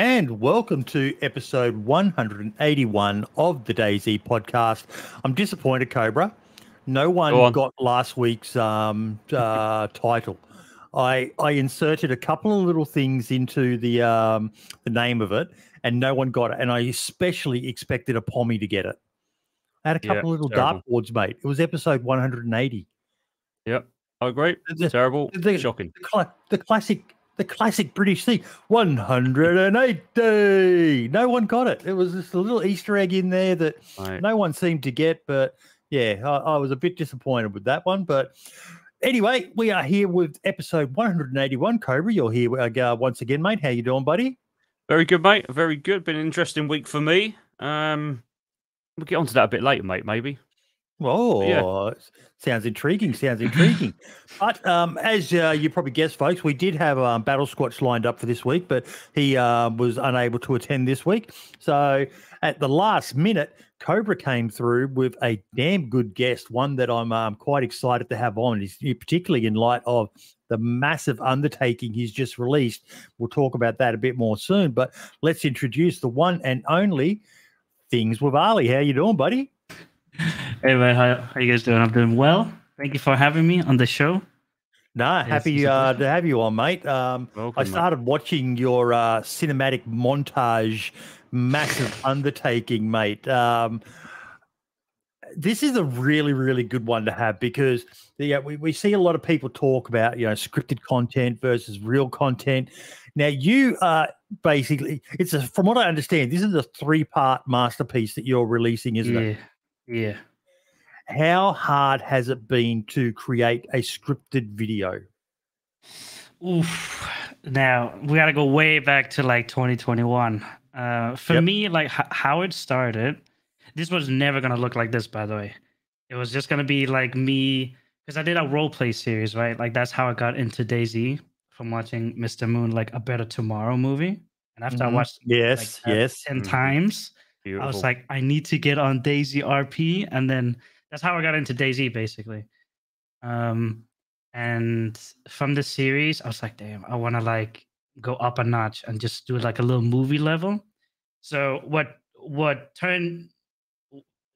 and welcome to episode 181 of the DayZ podcast. I'm disappointed, Cobra. No one Go on. got last week's um, uh, title. I I inserted a couple of little things into the um, the name of it, and no one got it. And I especially expected a pommy to get it. I had a Yeah, couple of little terrible. dartboards, mate. It was episode 180. Yep. I agree. Terrible. the- Shocking. the, the classic the classic British thing 180 no one got it it was just a little easter egg in there that Right. no one seemed to get but yeah I, I was a bit disappointed with that one but anyway we are here with episode 181 cobra you're here uh, once again mate how you doing buddy Very good, mate. Very good. Been an interesting week for me. Um, we'll get onto that a bit later, mate. Maybe. Oh, s- sounds intriguing. Sounds intriguing. but um, as uh, you probably guessed, folks, we did have um, Battle Squatch lined up for this week, but he uh, was unable to attend this week. So at the last minute, Cobra came through with a damn good guest, one that I'm um, quite excited to have on, particularly in light of the massive undertaking he's just released. We'll talk about that a bit more soon. But let's introduce the one and only Things with Ali. How you doing, buddy? Hey man, how, how you guys doing? I'm doing well. Thank you for having me on the show. No, Yes, happy uh, to have you on, mate. Um, Welcome, I mate. started watching your uh, cinematic montage, massive undertaking, mate. Um, this is a really, really good one to have because yeah, we, we see a lot of people talk about you know scripted content versus real content. Now you are basically it's a, from what I understand, this is a three part masterpiece that you're releasing, isn't yeah, it? Yeah. How hard has it been to create a scripted video? Oof. Now we gotta go way back to like 2021. Uh, for Yep. me, like how it started, this was never gonna look like this. By the way, it was just gonna be like me because I did a role play series, right? Like that's how I got into DayZ from watching Mr. Moon, like a Better Tomorrow movie. And after Mhm. I watched Yes, that yes. 10 Mhm. times, Beautiful. I was like, I need to get on DayZ RP, and then that's how I got into DayZ, basically. Um, and from the series, I was like, damn, I want to like go up a notch and just do like a little movie level. So what what turned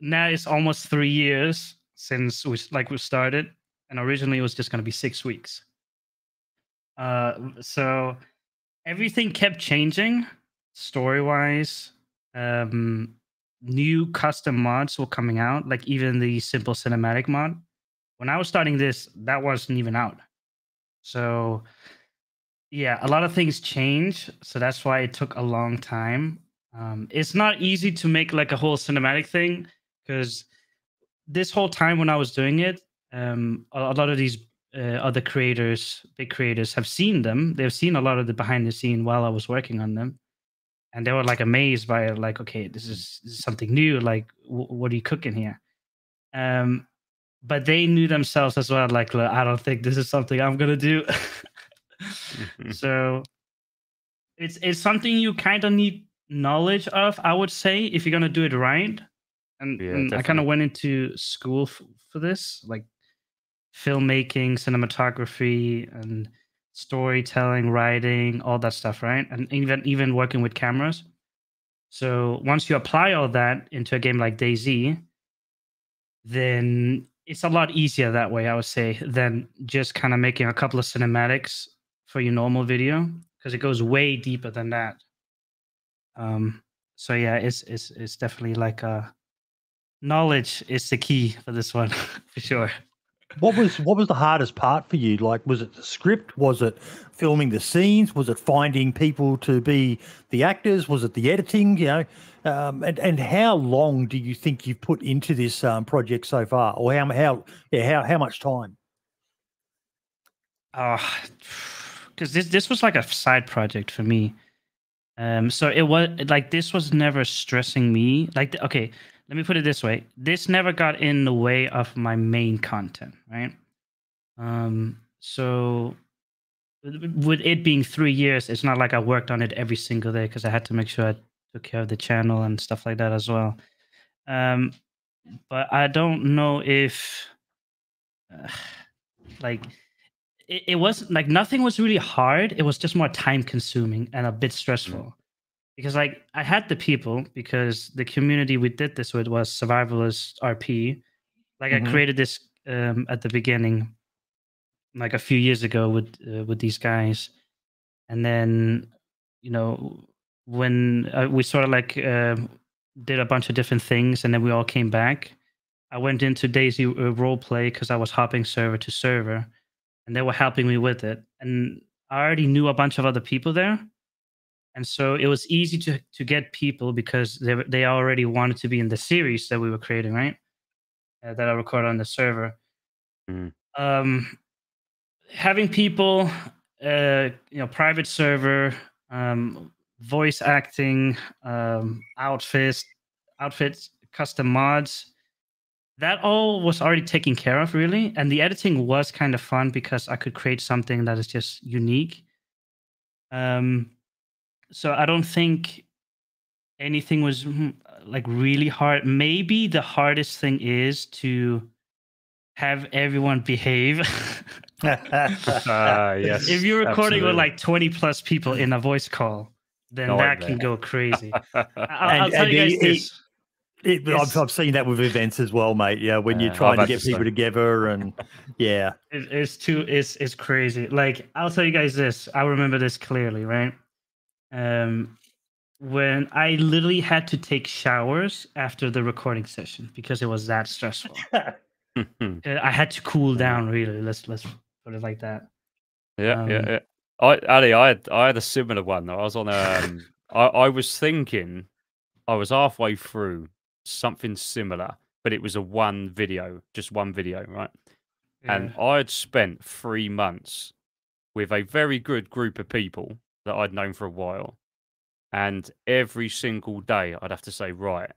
now it's almost three years since we like we started, and originally it was just gonna be six weeks. Uh, so everything kept changing story wise um new custom mods were coming out like even the simple cinematic mod. When i was starting this that wasn't even out. So yeah a lot of things change so that's why it took a long time. Um it's not easy to make like a whole cinematic thing because this whole time when i was doing it um a, a lot of these uh, other creators big creators have seen them. They've seen a lot of the behind the scene while i was working on them and they were like amazed by it like okay this is, this is something new like w- what are you cooking here? Um but they knew themselves as well like "Look, i don't think this is something i'm gonna do. Mhm. so it's it's something you kind of need knowledge of i would say if you're gonna do it right. And, Yeah, and i kind of went into school for this like filmmaking cinematography and storytelling writing all that stuff right? And even even working with cameras. So once you apply all that into a game like DayZ then it's a lot easier that way i would say than just kind of making a couple of cinematics for your normal video because it goes way deeper than that. Um so yeah it's it's it's definitely like uh knowledge is the key for this one for sure What was what was the hardest part for you? Like, was it the script? Was it filming the scenes? Was it finding people to be the actors? Was it the editing? You know, um, and and how long do you think you've put into this um, project so far, or how how yeah how how much time? Uh, because this this was like a side project for me. Um, so it was like this was never stressing me. Like, okay, let me put it this way: this never got in the way of my main content, right? Um, so with- it being three years, it's not like I worked on it every single day because I had to make sure I took care of the channel and stuff like that as well. Um, but I don't know if, uh, like, it, it was like nothing was really hard. It was just more time consuming and a bit stressful. Because like I had the people because the community we did this with was survivalist RP. Like Mhm. I created this um, at the beginning, like a few years ago with uh, with these guys, and then you know when uh, we sort of like uh, did a bunch of different things, and then we all came back. I went into DayZ uh, roleplay because I was hopping server to server, and they were helping me with it. And I already knew a bunch of other people there, and so it was easy to to get people because they they already wanted to be in the series that we were creating, right? Uh, that I recorded on the server. Mm. Um, having people, uh, you know, private server, um, voice acting, um, outfits, outfits, custom mods. That all was already taken care of, really, and the editing was kind of fun because I could create something that is just unique. Um, so I don't think anything was mm, like really hard. Maybe the hardest thing is to have everyone behave. Ah, yes. if you're recording with like 20 plus people in a voice call, then No, that can go crazy. I- I'll, I'll And- tell and you guys he- he- this. It, I've, I've seen that with events as well, mate. Yeah, when Yeah, you're trying to get the people same. together, and yeah, It, it's too it's it's crazy. Like I'll tell you guys this. I remember this clearly, right? Um when I literally had to take showers after the recording session because it was that stressful. Uh, I had to cool down really. Let's let's put it like that. Yeah, yeah, Um, yeah. I, Ali, I had, I had a similar one. I was on um, I, I was thinking, I was halfway through something similar, but it was a one video, just one video, right? And I had spent three months with a very good group of people that I'd known for a while, and every single day I'd have to say, right,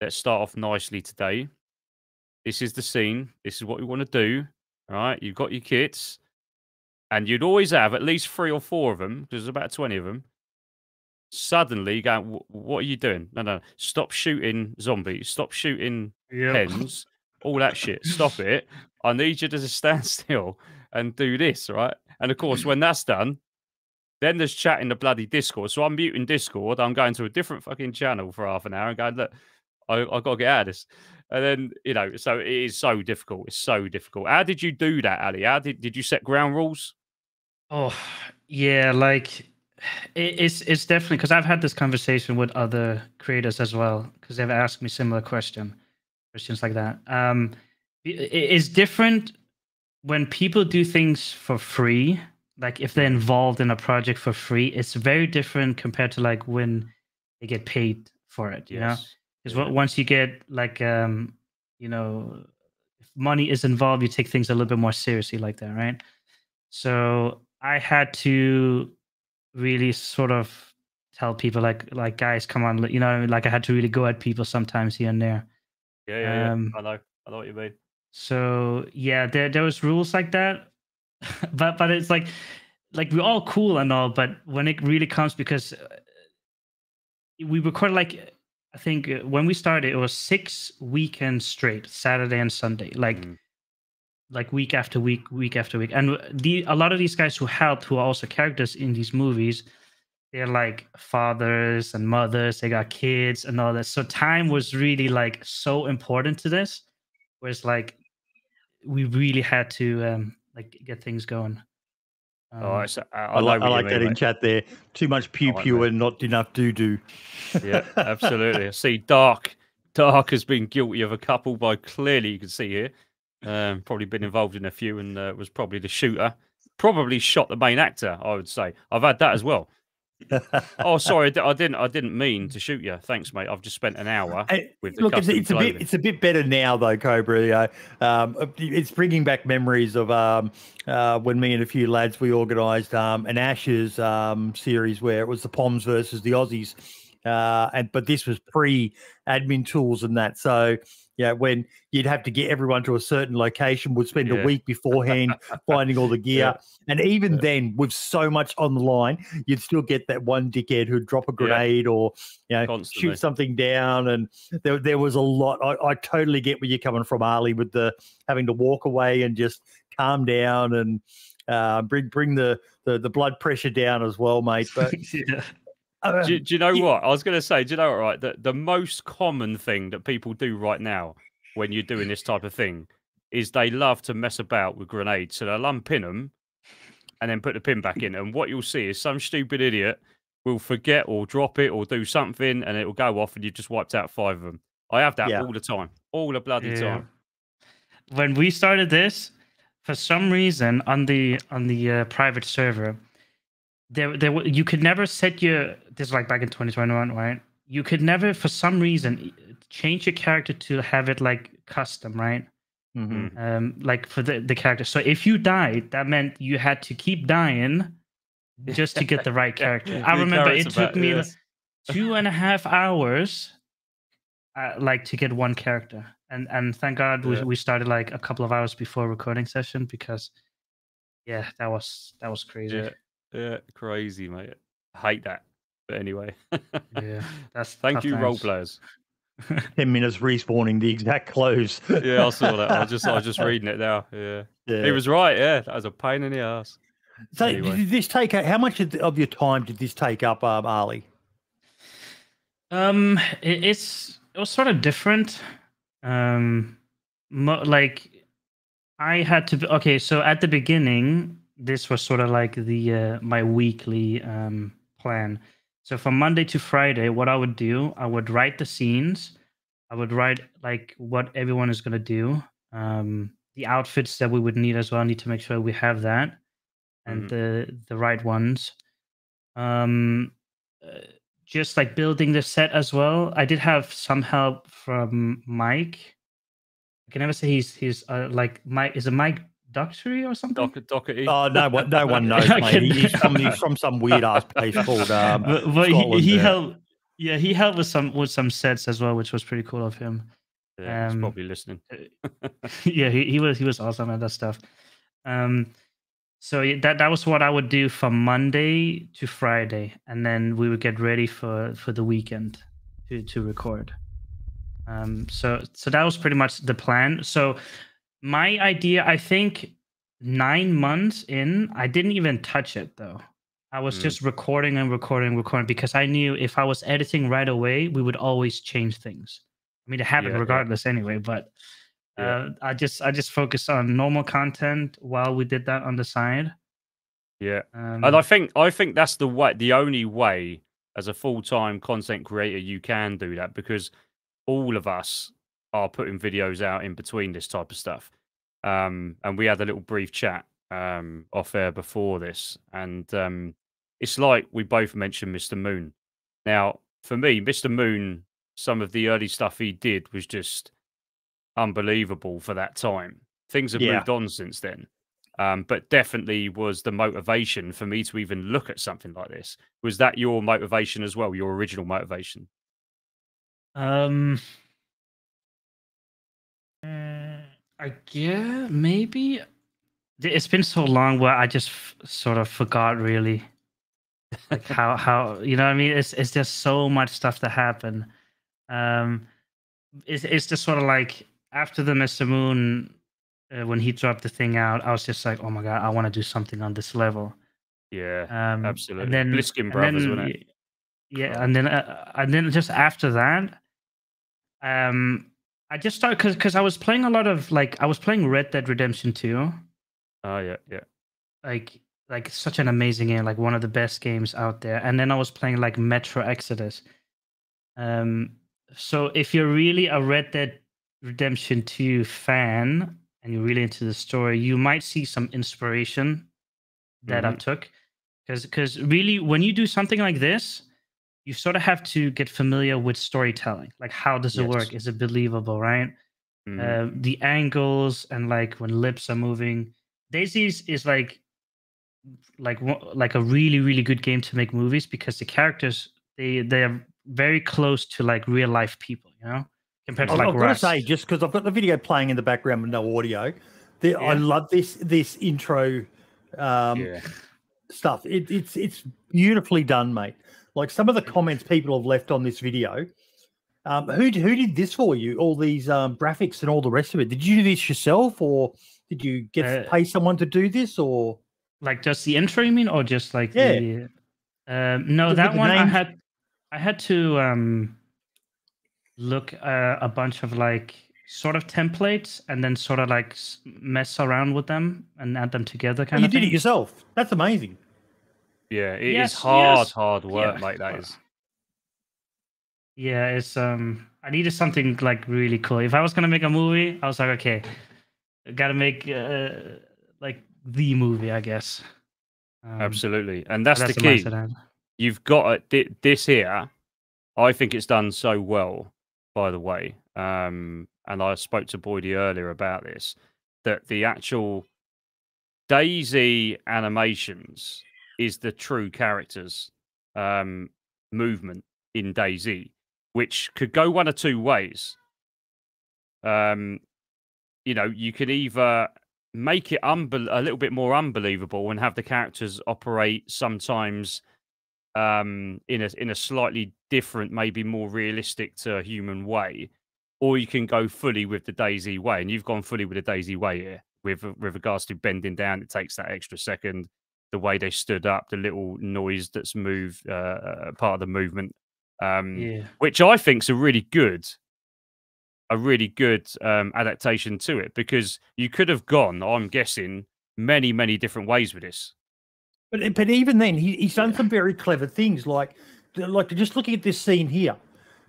let's start off nicely today. This is the scene. This is what we want to do. All right, you've got your kits and you'd always have at least three or four of them, because there's about 20 of them. Suddenly, going, "Wh- what are you doing? No, no, stop shooting zombies, stop shooting yeah. pens, all that shit. Stop it. I need you to just stand still and do this, right? And of course, when that's done, then there's chat in the bloody Discord. So I'm muting Discord. I'm going to a different fucking channel for half an hour and going, look, I, I got to get out of this. And then, you know, so it is so difficult. It's so difficult. How did you do that, Ali? How did, did you set ground rules? Oh, yeah, like it's it's definitely because I've had this conversation with other creators as well because they've asked me similar question questions like that. Um, i- i- it's different when people do things for free. Like if they're involved in a project for free, it's very different compared to like when they get paid for it. You know, because Yeah. once you get like um, you know, if money is involved, you take things a little bit more seriously like that, right? So I had to really sort of tell people like like guys, come on, you know, what I mean? like I had to really go at people sometimes here and there. Yeah, yeah, yeah. Um, I know. I know what you mean. So yeah, there there was rules like that, but but it's like like we're all cool and all, but when it really comes because uh, we recorded like I think uh, when we started it was six weekends straight, Saturday and Sunday, like Mm. like week after week, week after week, and the a lot of these guys who helped, who are also characters in these movies, they're like fathers and mothers, they got kids and all that. So time was really like so important to this. Whereas like we really had to um like get things going. Oh, Um, it's, I, I, I, like, what I like mean, that in chat there. Too much pew like pew that. and not enough doo doo. Yeah, absolutely. I see Dark. Dark has been guilty of a couple by clearly you can see here. Um, probably been involved in a few and uh, was probably the shooter. Probably shot the main actor. I would say. I've had that as well. Oh, sorry, I didn't. I didn't mean to shoot you. Thanks, mate. I've just spent an hour. With the Look, it's, it's a bit it's a bit better now though, Cobra. Um, it's bringing back memories of um, uh, when me and a few lads we organised um, an Ashes um, series where it was the Poms versus the Aussies, uh, and but this was pre admin tools and that. So yeah, when you'd have to get everyone to a certain location, would spend Yeah. a week beforehand finding all the gear, and even Yeah. then, with so much on the line, you'd still get that one dickhead who'd drop a Yeah. grenade or you know Constantly. shoot something down and there, there was a lot I, I totally get where you're coming from ali with the having to walk away and just calm down and uh, bring bring the, the the blood pressure down as well mate but yeah. Uh, do, do you know y- what? I was going to say, do you know what, right? The, the most common thing that people do right now when you're doing this type of thing is they love to mess about with grenades. So they'll unpin them and then put the pin back in. And what you'll see is some stupid idiot will forget or drop it or do something and it will go off and you've just wiped out five of them. I have that Yeah. all the time, all the bloody Yeah. time. When we started this, for some reason on the on the uh, private server, there there you could never set your this is like back in 2021, right? You could never for some reason change your character to have it like custom, right? mhm. um like for the, the character so if you died that meant you had to keep dying just to get the right character i remember it took back, me yeah. like two and a half hours uh, like to get one character and and thank god we, Yeah. we started like a couple of hours before recording session because yeah that was that was crazy Yeah, yeah, crazy, mate. I hate that. But anyway, Yeah, that's thank tough you, role times. players. Ten minutes respawning the exact clothes. Yeah, I saw that. I was just, I was just reading it now. Yeah, Yeah. he was right. Yeah, that was a pain in the ass. So Anyway. did this take? How much of of your time did this take up, um, Ali? Um, it, it's it was sort of different. Um, mo- like I had to. be- Okay, so at the beginning, this was sort of like the uh, my weekly um plan. So from Monday to Friday, what I would do, I would write the scenes. I would write like what everyone is gonna do. Um, the outfits that we would need as well. I need to make sure we have that, and Mhm. the the right ones. Um, uh, just like building the set as well. I did have some help from Mike. I can never say he's he's uh, like Mike. Is it Mike Doctory or something? Doc, Doherty. Oh no one, no one knows, mate. He's from, he's from some weird ass place called. Um, but but he, Scotland, he yeah. helped. Yeah, he helped with some with some sets as well, which was pretty cool of him. yeah, he's um, probably listening. yeah, he, he was he was awesome at that stuff. Um, so that that was what I would do from Monday to Friday, and then we would get ready for for the weekend to to record. Um, so so that was pretty much the plan. So my idea, I think, nine months in, I didn't even touch it though. I was Mm. just recording and recording, recording because I knew if I was editing right away, we would always change things. I mean, it happened Yeah, yeah. regardless anyway, but Yeah. uh, I just I just focused on normal content while we did that on the side. Yeah, Um, and I think I think that's the way, the only way as a full time content creator you can do that because all of us are putting videos out in between this type of stuff. Um, and we had a little brief chat um, off air before this, and um, it's like we both mentioned Mr. Moon. Now, for me, Mr. Moon, some of the early stuff he did was just unbelievable for that time. Things have Yeah. moved on since then. Um, but definitely was the motivation for me to even look at something like this. Was that your motivation as well? Your original motivation? Um, I guess maybe. It's been so long where I just f- sort of forgot really, like how how you know what I mean. It's it's just so much stuff to happen. Um, it's it's just sort of like after the Mr. Moon, uh, when he dropped the thing out, I was just like, oh my god, I want to do something on this level. Yeah, Um, absolutely. And then Bliskin and brothers, then, wasn't it? Yeah, and then uh, and then just after that, um, I just started because because I was playing a lot of like I was playing Red Dead Redemption 2, Oh yeah, yeah. like like such an amazing game, like one of the best games out there. And then I was playing like Metro Exodus. Um, so if you're really a Red Dead Redemption 2 fan and you're really into the story, you might see some inspiration that I took. Because because really when you do something like this, you sort of have to get familiar with storytelling. Like how does it Yes. work? Is it believable, right? Mhm. uh, the angles and like when lips are moving. DayZ's is like like like a really really good game to make movies because the characters they they are very close to like real life people, you know, compared to like I've got to say, just because I've got the video playing in the background with no audio, the, I love this this intro um, yeah, stuff. It, it's it's beautifully done, mate. Like some of the comments people have left on this video. Um, who who did this for you? All these um, graphics and all the rest of it. Did you do this yourself, or did you get Uh, pay someone to do this? Or like just the intro, you mean, or just like Yeah. the Um, no, that one I had I had to um look uh, a bunch of like sort of templates and then sort of like mess around with them and add them together Oh, kind you of did thing. it yourself. That's amazing. Yeah, it is Yes, hard, yes. hard work, Yeah. mate. That is. Yeah, it's um I needed something like really cool. If I was gonna make a movie, I was like, okay, gotta make uh, like the movie, I guess. Um, Absolutely, and that's, that's the key. mindset I had. You've got this here. I think it's done so well. By the way, um, and I spoke to Boydie earlier about this. That the actual DayZ animations is the true characters um, movement in DayZ, which could go one or two ways. Um, you know, you could either make it unbel- a little bit more unbelievable and have the characters operate sometimes um, in a in a slightly different, maybe more realistic to a human way, or you can go fully with the DayZ way, and you've gone fully with the DayZ way here. With with regards to bending down, it takes that extra second. The way they stood up, the little noise that's moved, uh, uh, part of the movement, um, Yeah. which I think's a really good, a really good um, adaptation to it because you could have gone, I'm guessing, many many different ways with this. But but even then, he, he's done some very clever things, like like just looking at this scene here.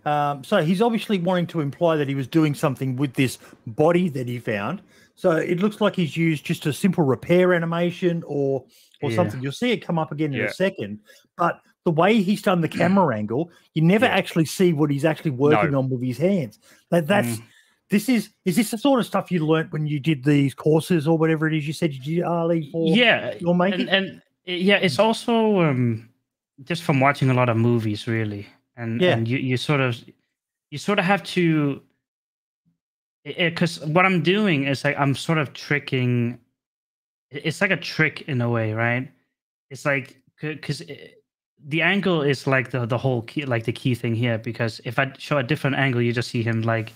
Um, so he's obviously wanting to imply that he was doing something with this body that he found. So it looks like he's used just a simple repair animation or or Yeah. something. You'll see it come up again in Yeah. a second. But the way he's done the camera angle, you never Yeah. actually see what he's actually working on with his hands. That that's Mm. this is is this the sort of stuff you learnt when you did these courses or whatever it is you said you did Ali for yeah filmmaking? and, and uh, yeah it's also um just from watching a lot of movies really and Yeah. and you, you sort of you sort of have to because what i'm doing is like i'm sort of tricking it's like a trick in a way right it's like because the angle is like the the whole key like the key thing here because if i show a different angle you just see him like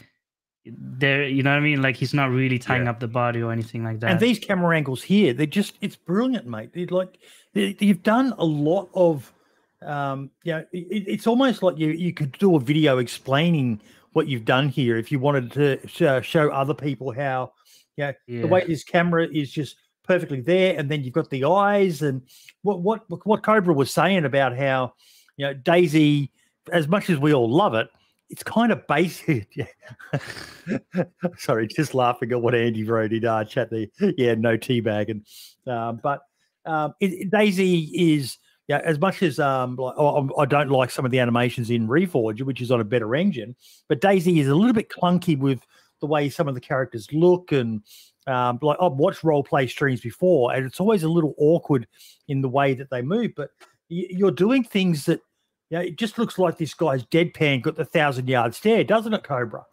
there you know what i mean like he's not really tying Yeah. up the body or anything like that And these camera angles here, they're just, it's brilliant, mate. They're like, they- you've done a lot of, um, yeah, it, it's almost like you, you could do a video explaining what you've done here if you wanted to sh- show other people how, yeah, yeah. the way this camera is just perfectly there. And then you've got the eyes and what, what, what Cobra was saying about how, you know, DayZ, as much as we all love it, it's kind of basic. Sorry, just laughing at what Andy wrote in our chat there. Yeah, no teabagging. Um, but um, it- DayZ is, yeah, as much as um, like, I don't like some of the animations in Reforge, which is on a better engine, but DayZ is a little bit clunky with the way some of the characters look and um, like I've watched role play streams before, and it's always a little awkward in the way that they move. But you're doing things that, yeah, it just looks like this guy's deadpan got the thousand yard stare, doesn't it, Cobra?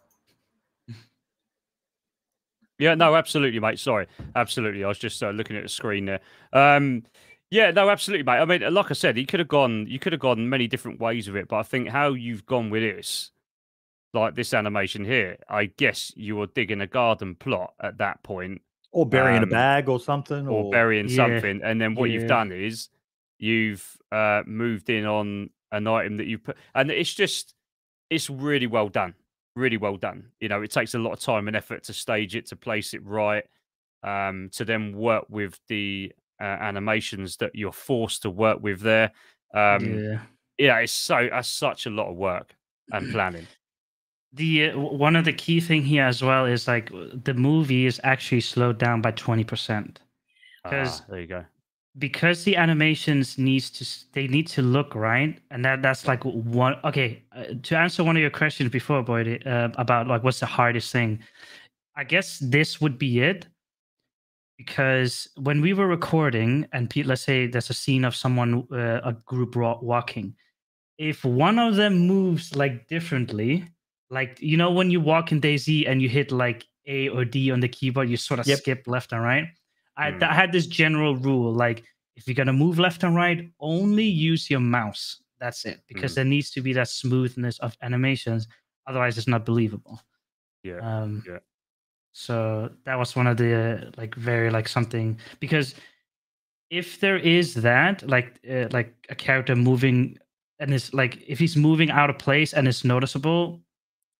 Yeah, no, absolutely, mate. Sorry, absolutely. I was just uh, looking at the screen there. Um, yeah, no, absolutely, mate. I mean, like I said, you could have gone. You could have gone many different ways with it, but I think how you've gone with this, like this animation here, I guess you were digging a garden plot at that point, Or burying Um, a bag or something, or or, burying Yeah. something, and then what Yeah. you've done is you've uh, moved in on an item that you put, and it's just, it's really well done, really well done. You know, it takes a lot of time and effort to stage it, to place it right, um, to then work with the uh, animations that you're forced to work with there. Um, yeah. yeah, it's so that's such a lot of work and planning. The uh, one of the key thing here as well is like the movie is actually slowed down by twenty percent 'Cause- Ah, there you go. because the animations needs to they need to look right, and that that's like one. Okay, uh, to answer one of your questions before, Boyd, uh, about like what's the hardest thing, I guess this would be it. Because when we were recording, and let's say there's a scene of someone, uh, a group walking, if one of them moves like differently, like you know when you walk in DayZ and you hit like A or D on the keyboard, you sort of Yep. skip left and right. I, Mm. I had this general rule like if you're gonna move left and right, only use your mouse. That's it, because Mm. there needs to be that smoothness of animations. Otherwise, it's not believable. Yeah, Um, yeah. So that was one of the uh, like very like something because if there is that, like uh, like a character moving and is like if he's moving out of place and it's noticeable.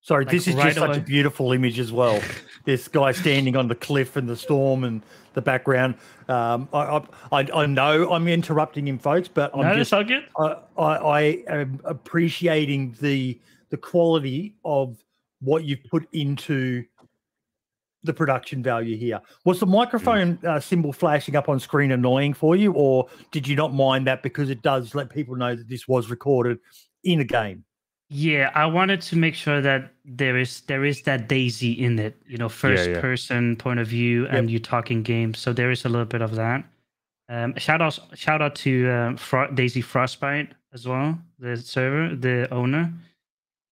Sorry, Like, this is right just such a beautiful image as well. this guy standing on the cliff and the storm and the background. Um, I, I, I know I'm interrupting him, folks, but I'm no, just it's. I, I, I am appreciating the the quality of what you've put into the production value here. Was the microphone uh, symbol flashing up on screen annoying for you, or did you not mind that because it does let people know that this was recorded in a game? Yeah, I wanted to make sure that there is there is that DayZ in it, you know, first yeah. person point of view, and you talking games. So there is a little bit of that. Um, shout out shout out to um, Fro- DayZ Frostbite as well, the server, the owner.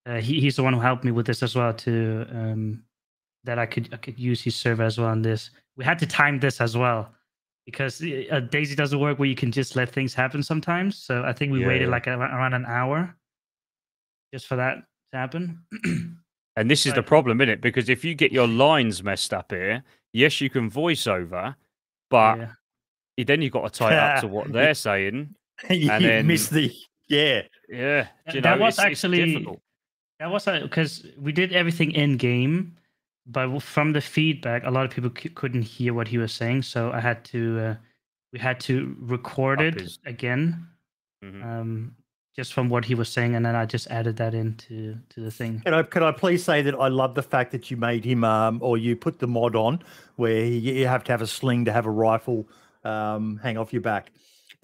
Uh, he, he's the one who helped me with this as well to um, that I could I could use his server as well on this. We had to time this as well because uh, DayZ doesn't work where you can just let things happen sometimes. So I think we Yeah, waited yeah. like a, around an hour just for that to happen. And this is the problem, isn't it? Because if you get your lines messed up here, yes, you can voice over, but yeah. then you've got to tie it up to what they're saying. you And then- missed the yeah. Yeah, you That know, was it's- it's actually- difficult. That was because we did everything in game, but from the feedback, a lot of people c- couldn't hear what he was saying. So I had to, uh, we had to record Up it his- again, Mhm. um, just from what he was saying, and then I just added that into to the thing. Can I can I please say that I love the fact that you made him um or you put the mod on where he, you have to have a sling to have a rifle um hang off your back.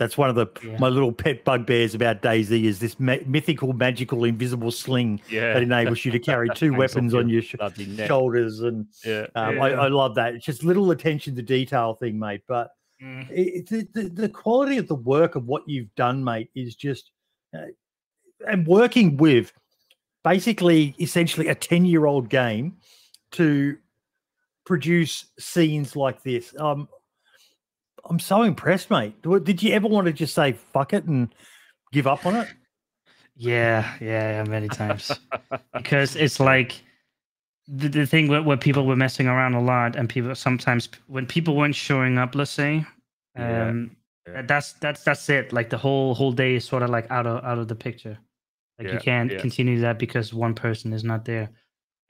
That's one of the Yeah. my little pet bugbears about DayZ is this ma- mythical, magical, invisible sling Yeah, that enables you to carry two weapons on your sh- shoulders, and Yeah, um, I, I love that. It's just little attention to detail thing, mate. But Mm. it, the, the, the quality of the work of what you've done, mate, is just uh, and working with basically essentially a 10 year old game to produce scenes like this. Um, I'm so impressed, mate. Did you ever want to just say fuck it and give up on it? Yeah, yeah, many times. because it's like the, the thing where, where people were messing around a lot, and people sometimes when people weren't showing up, let's say, Yeah, um, yeah. that's that's that's it. Like the whole whole day is sort of like out of out of the picture. Like Yeah, you can't continue that because one person is not there.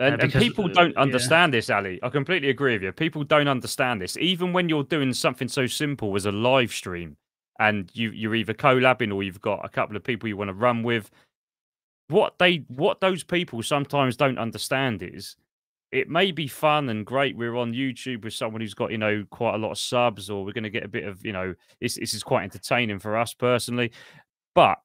And, and because, people uh, don't yeah. understand this, Ali. I completely agree with you. People don't understand this. Even when you're doing something so simple as a live stream and you, you're either collabing or you've got a couple of people you want to run with, what they what those people sometimes don't understand is it may be fun and great. We're on YouTube with someone who's got, you know, quite a lot of subs, or we're going to get a bit of, you know, this, this is quite entertaining for us personally. But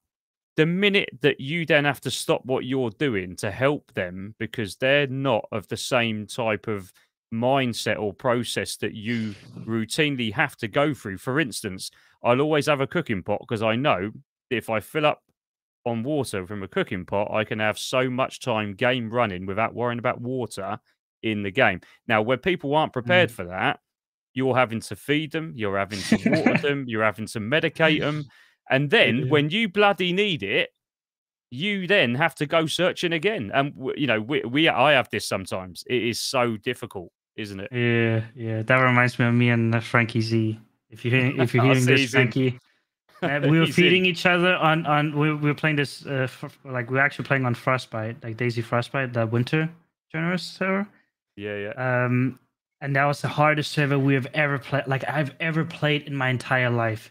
the minute that you then have to stop what you're doing to help them because they're not of the same type of mindset or process that you routinely have to go through. For instance, I'll always have a cooking pot because I know if I fill up on water from a cooking pot, I can have so much time game running without worrying about water in the game. Now, where people aren't hmm. prepared for that, you're having to feed them, you're having to water them, you're having to medicate them. And then Yeah. when you bloody need it, you then have to go searching again. And you know, we, we I have this sometimes. It is so difficult, isn't it? Yeah, yeah. That reminds me of me and uh, Frankie Z. If you if you're hearing this. Frankie, uh, we were He's in. feeding each other on on we, we were playing this uh, f- like we were actually playing on Frostbite, like DayZ Frostbite, the winter generous server. Yeah, yeah. Um, and that was the hardest server we have ever played, like I've ever played in my entire life.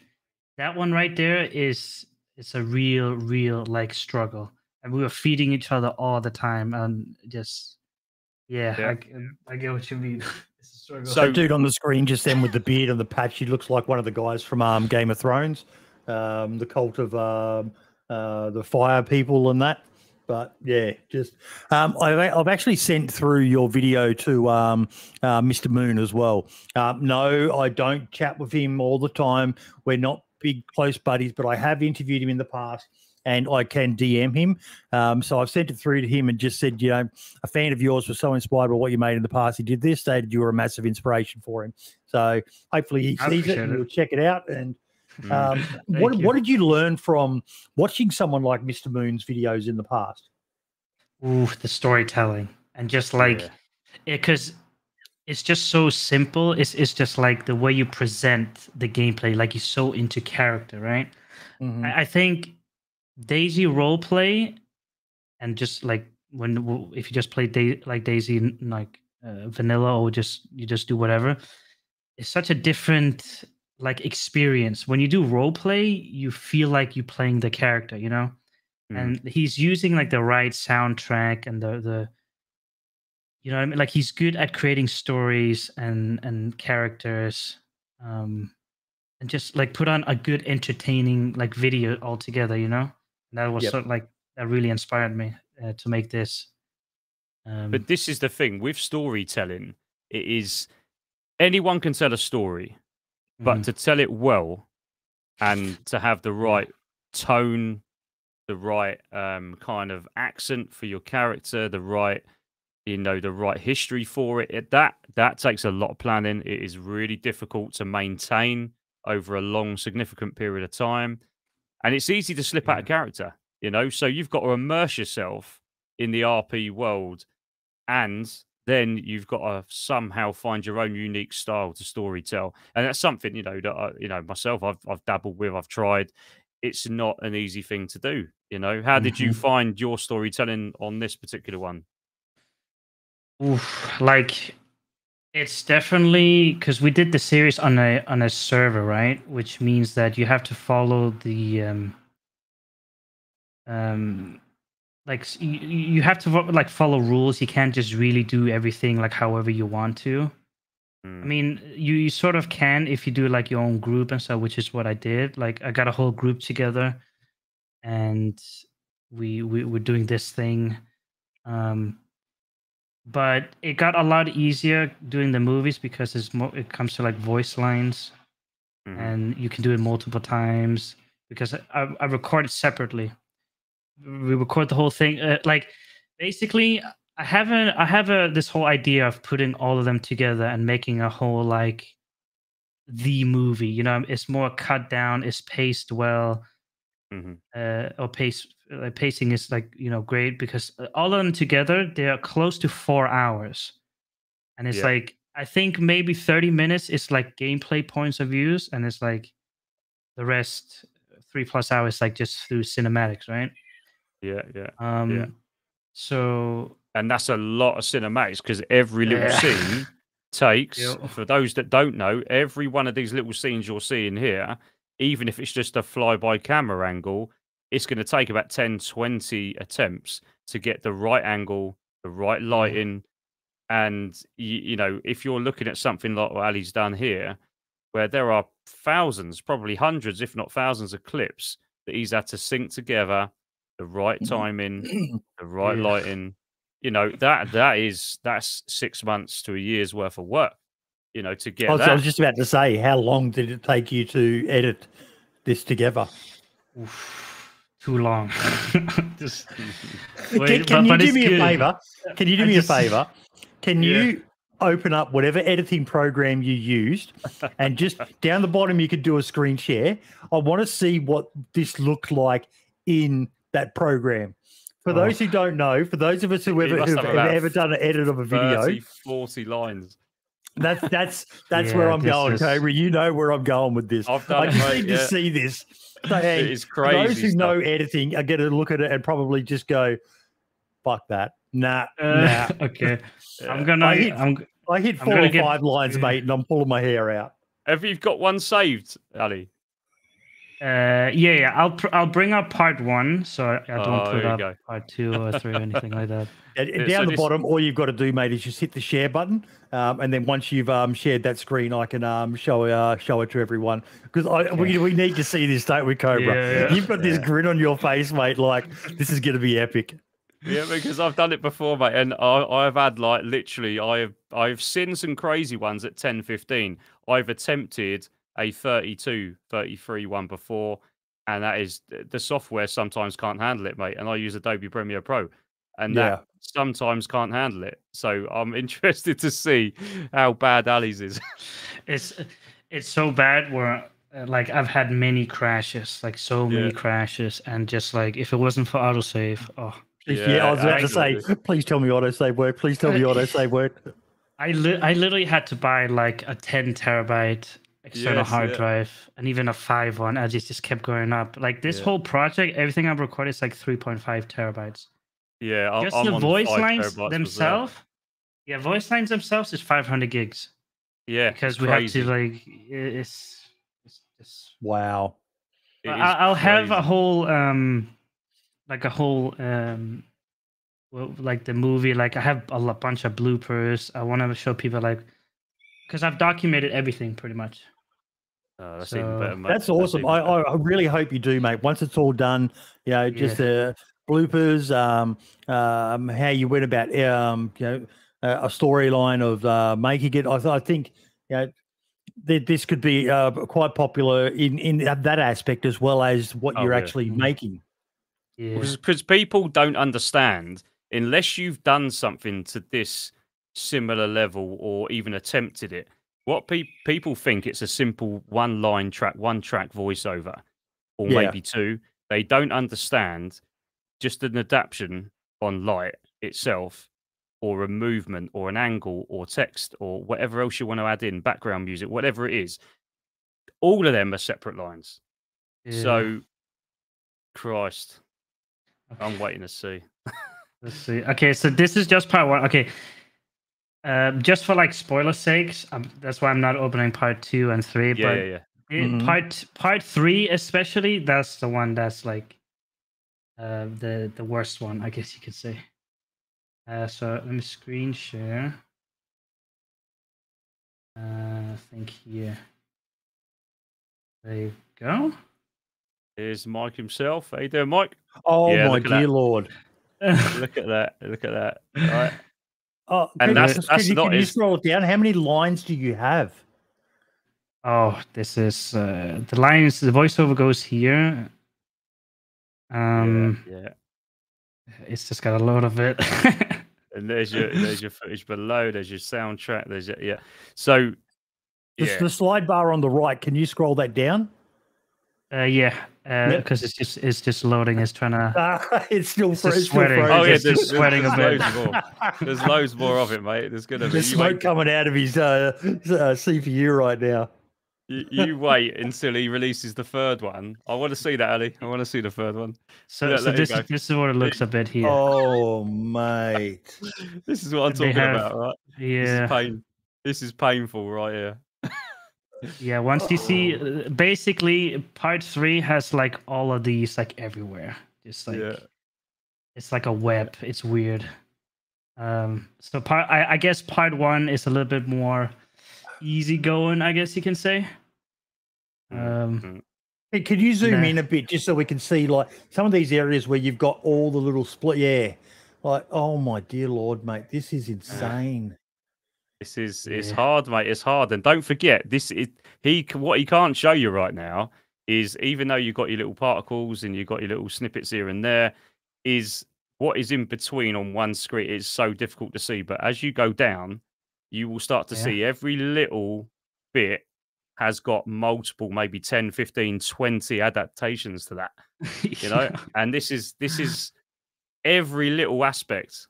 That one right there is it's a real, real like struggle, and we were feeding each other all the time, and just yeah, Yeah. I, g- I get what you mean. it's a struggle. So- That dude on the screen just then with the beard and the patch, he looks like one of the guys from um, Game of Thrones, um, the cult of um, uh, the fire people and that. But yeah, just um, I've, I've actually sent through your video to um, uh, Mr. Moon as well. Um, no, I don't chat with him all the time. We're not big close buddies, but I have interviewed him in the past. And I can DM him. Um, so I've sent it through to him and just said, you know, a fan of yours was so inspired by what you made in the past. He did this, stated you were a massive inspiration for him. So hopefully he I sees it appreciate and he'll check it out. And Mm. um, what you. what did you learn from watching someone like Mr. Moon's videos in the past? Ooh, the storytelling and just like Yeah. It's just so simple. It's it's just like the way you present the gameplay, like you're so into character, right? Mhm. I, I think DayZ roleplay and just like when if you just play da- like DayZ like uh, vanilla or just you just do whatever, it's such a different like experience. When you do roleplay, you feel like you're playing the character, you know. Mm. And he's using like the right soundtrack and the the you know what I mean like he's good at creating stories and and characters um and just like put on a good entertaining like video altogether you know and that was Yep. sort of like that really inspired me uh, to make this um But this is the thing with storytelling. It is anyone can tell a story, but mhm, to tell it well and to have the right tone, the right um, kind of accent for your character, the right you know the right history for it, it that that takes a lot of planning. It is really difficult to maintain over a long, significant period of time, and it's easy to slip out of character. You know, so you've got to immerse yourself in the RP world, and then you've got to somehow find your own unique style to story tell and that's something you know that I, you know myself I've I've dabbled with, I've tried. It's not an easy thing to do. You know, how did you Mhm. find your storytelling on this particular one? Oof, like it's definitely because we did the series on a on a server right which means that you have to follow the um um like you, you have to like follow rules you can't just really do everything like however you want to I Mm, mean, you, you sort of can if you do like your own group and stuff, which is what I did. Like I got a whole group together, and we we were doing this thing. Um, but it got a lot easier doing the movies because it's more. It comes to like voice lines, mhm. and you can do it multiple times because I, I record it separately. We record the whole thing. Uh, like basically, I haven't i have a this whole idea of putting all of them together and making a whole like the movie. You know, it's more cut down. It's paced well. Mhm. Uh, or pace uh, pacing is like you know great because uh, all of them together they are close to four hours, and it's Yeah. like I think maybe thirty minutes is like gameplay points of views, and it's like the rest three plus hours like just through cinematics, right? Yeah, yeah. Um, so and that's a lot of cinematics because every little Yeah. scene takes Yep. for those that don't know every one of these little scenes you're seeing here even if it's just a flyby camera angle it's going to take about 10 20 attempts to get the right angle the right mm-hmm. lighting. And you, you know if you're looking at something like what ali's done here where there are thousands probably hundreds if not thousands of clips that he's had to sync together the right mm-hmm. timing the right Yeah. lighting you know that that is that's six months to a year's worth of work you know to get I was, I was just about to say, how long did it take you to edit this together? oof, too long. just can Wait, can but- you but do me a favor? Can you do me a favor? Can you open up whatever editing program you used and just down the bottom you could do a screen share? I want to see what this looked like in that program. For Oh. those who don't know, for those of us who ever, who've have ever, ever done an edit of a video, 30 40 lines that's that's that's where I'm going, is- Cobra. You know where I'm going with this. I've done it, just mate, need yeah. to see this. So, hey, it is for those crazy who know editing are going to look at it and probably just go, "Fuck that, nah, Uh, nah." okay, I'm gonna. I hit- I'm. g- I hit I'm four or get- five lines, yeah. mate, and I'm pulling my hair out. have you got one saved ali Uh, yeah, yeah. I'll pr- I'll bring up part one, so I, I don't Oh, put up go. part two or three or anything like that. And, and Yeah, down so the this- bottom, all you've got to do, mate, is just hit the share button, um, and then once you've um, shared that screen, I can um, show uh, show it to everyone because I we, we need to see this, don't we, Cobra? Yeah, yeah. You've got this Yeah. grin on your face, mate. Like this is going to be epic. Yeah, because I've done it before, mate, and I, I've had like literally, I've I've seen some crazy ones at 10, 15. I've attempted a 32, 33 one before, and that is the software sometimes can't handle it, mate. And I use Adobe Premiere Pro, and Yeah. that sometimes can't handle it. So I'm interested to see how bad Ali's is. It's it's so bad where uh, like I've had many crashes, like so many Yeah. crashes, and just like if it wasn't for autosave, oh Yeah, I was about to say, absolutely. please tell me autosave work. Please tell me autosave work. I li- I literally had to buy like a 10 terabyte external Yes, hard yeah. drive and even a five one as it just kept going up. Like this Yeah. whole project, everything I've recorded is like 3.5 terabytes. Yeah, I, Just I'm the on voice five lines terabytes was themselves. Yeah, voice lines themselves is 500 gigs Yeah, because we crazy. have to like i- it's it's Wow. It I- is I'll have a whole um like a whole um well, like the movie like I have a bunch of bloopers. I want to show people like because I've documented everything pretty much. Oh, that's even better, mate. That's awesome. even I, better. I I really hope you do, mate. Once it's all done, you know, just uh, bloopers, um, um, how you went about, um, you know, uh, a storyline of uh, making it. I, th- I think, you know, th- this could be uh, quite popular in in that that aspect as well as what Oh, you're yeah. actually Mhm. making. Yeah. because people don't understand unless you've done something to this similar level or even attempted it what pe- people think it's a simple one line track one track voiceover or Yeah. maybe two they don't understand just an adaptation on light itself or a movement or an angle or text or whatever else you want to add in background music whatever it is all of them are separate lines Yeah. so christ i'm waiting to see Let's see. Okay, so this is just part one. Okay. Um, just for like spoiler sakes, um, that's why I'm not opening part two and three. yeah but yeah yeah it- Mhm. part part three, especially, that's the one that's like uh, the the worst one, I guess you could say. Uh, so let me screen share. Uh, I think here. There you go. There's Mike himself. How you doing, Mike? Oh Yeah, my look that. dear lord! Look at that. Look at that. All right. Oh, And that's- you- that's can you, not can you his- scroll it down? How many lines do you have? Oh, this is uh, the lines. The voiceover goes here. Um, yeah, yeah. it's just got a load of it. And there's your there's your footage below. There's your soundtrack. There's your, yeah. So The, yeah, the slide bar on the right. Can you scroll that down? uh, yeah, Yep. because it's just it's just loading. It's trying to. Ah, it's still, It's fro- just it's still sweating. frozen. oh yeah, it's there's, there's, sweating a there's bit. loads more. There's loads more of it, mate. There's gonna be. There's smoke wait, coming out of his uh, uh, CPU right now. You, you wait until he releases the third one. I want to see that, Ali. I want to see the third one. So, Yeah, so this is this is what it looks a bit here. Oh, mate. This is what I'm talking have- about, right? This yeah, is pain. This is painful right here. yeah. Once you see, uh, basically, part three has like all of these like everywhere. Just like yeah. it's like a web. It's weird. Um, so part I, I guess part one is a little bit more easygoing. I guess you can say. Um, Mm. Hey, Could you zoom Nah. in a bit just so we can see like some of these areas where you've got all the little split? Yeah. Like, oh my dear lord, mate, this is insane. This is it's hard, mate. It's hard, and don't forget this. Is, he what he can't show you right now is even though you've got your little particles and you've got your little snippets here and there, is what is in between on one screen. It's so difficult to see, but as you go down, you will start to Yeah. see every little bit has got multiple, maybe 10, 15, 20 adaptations to that. You know, and this is this is every little aspect,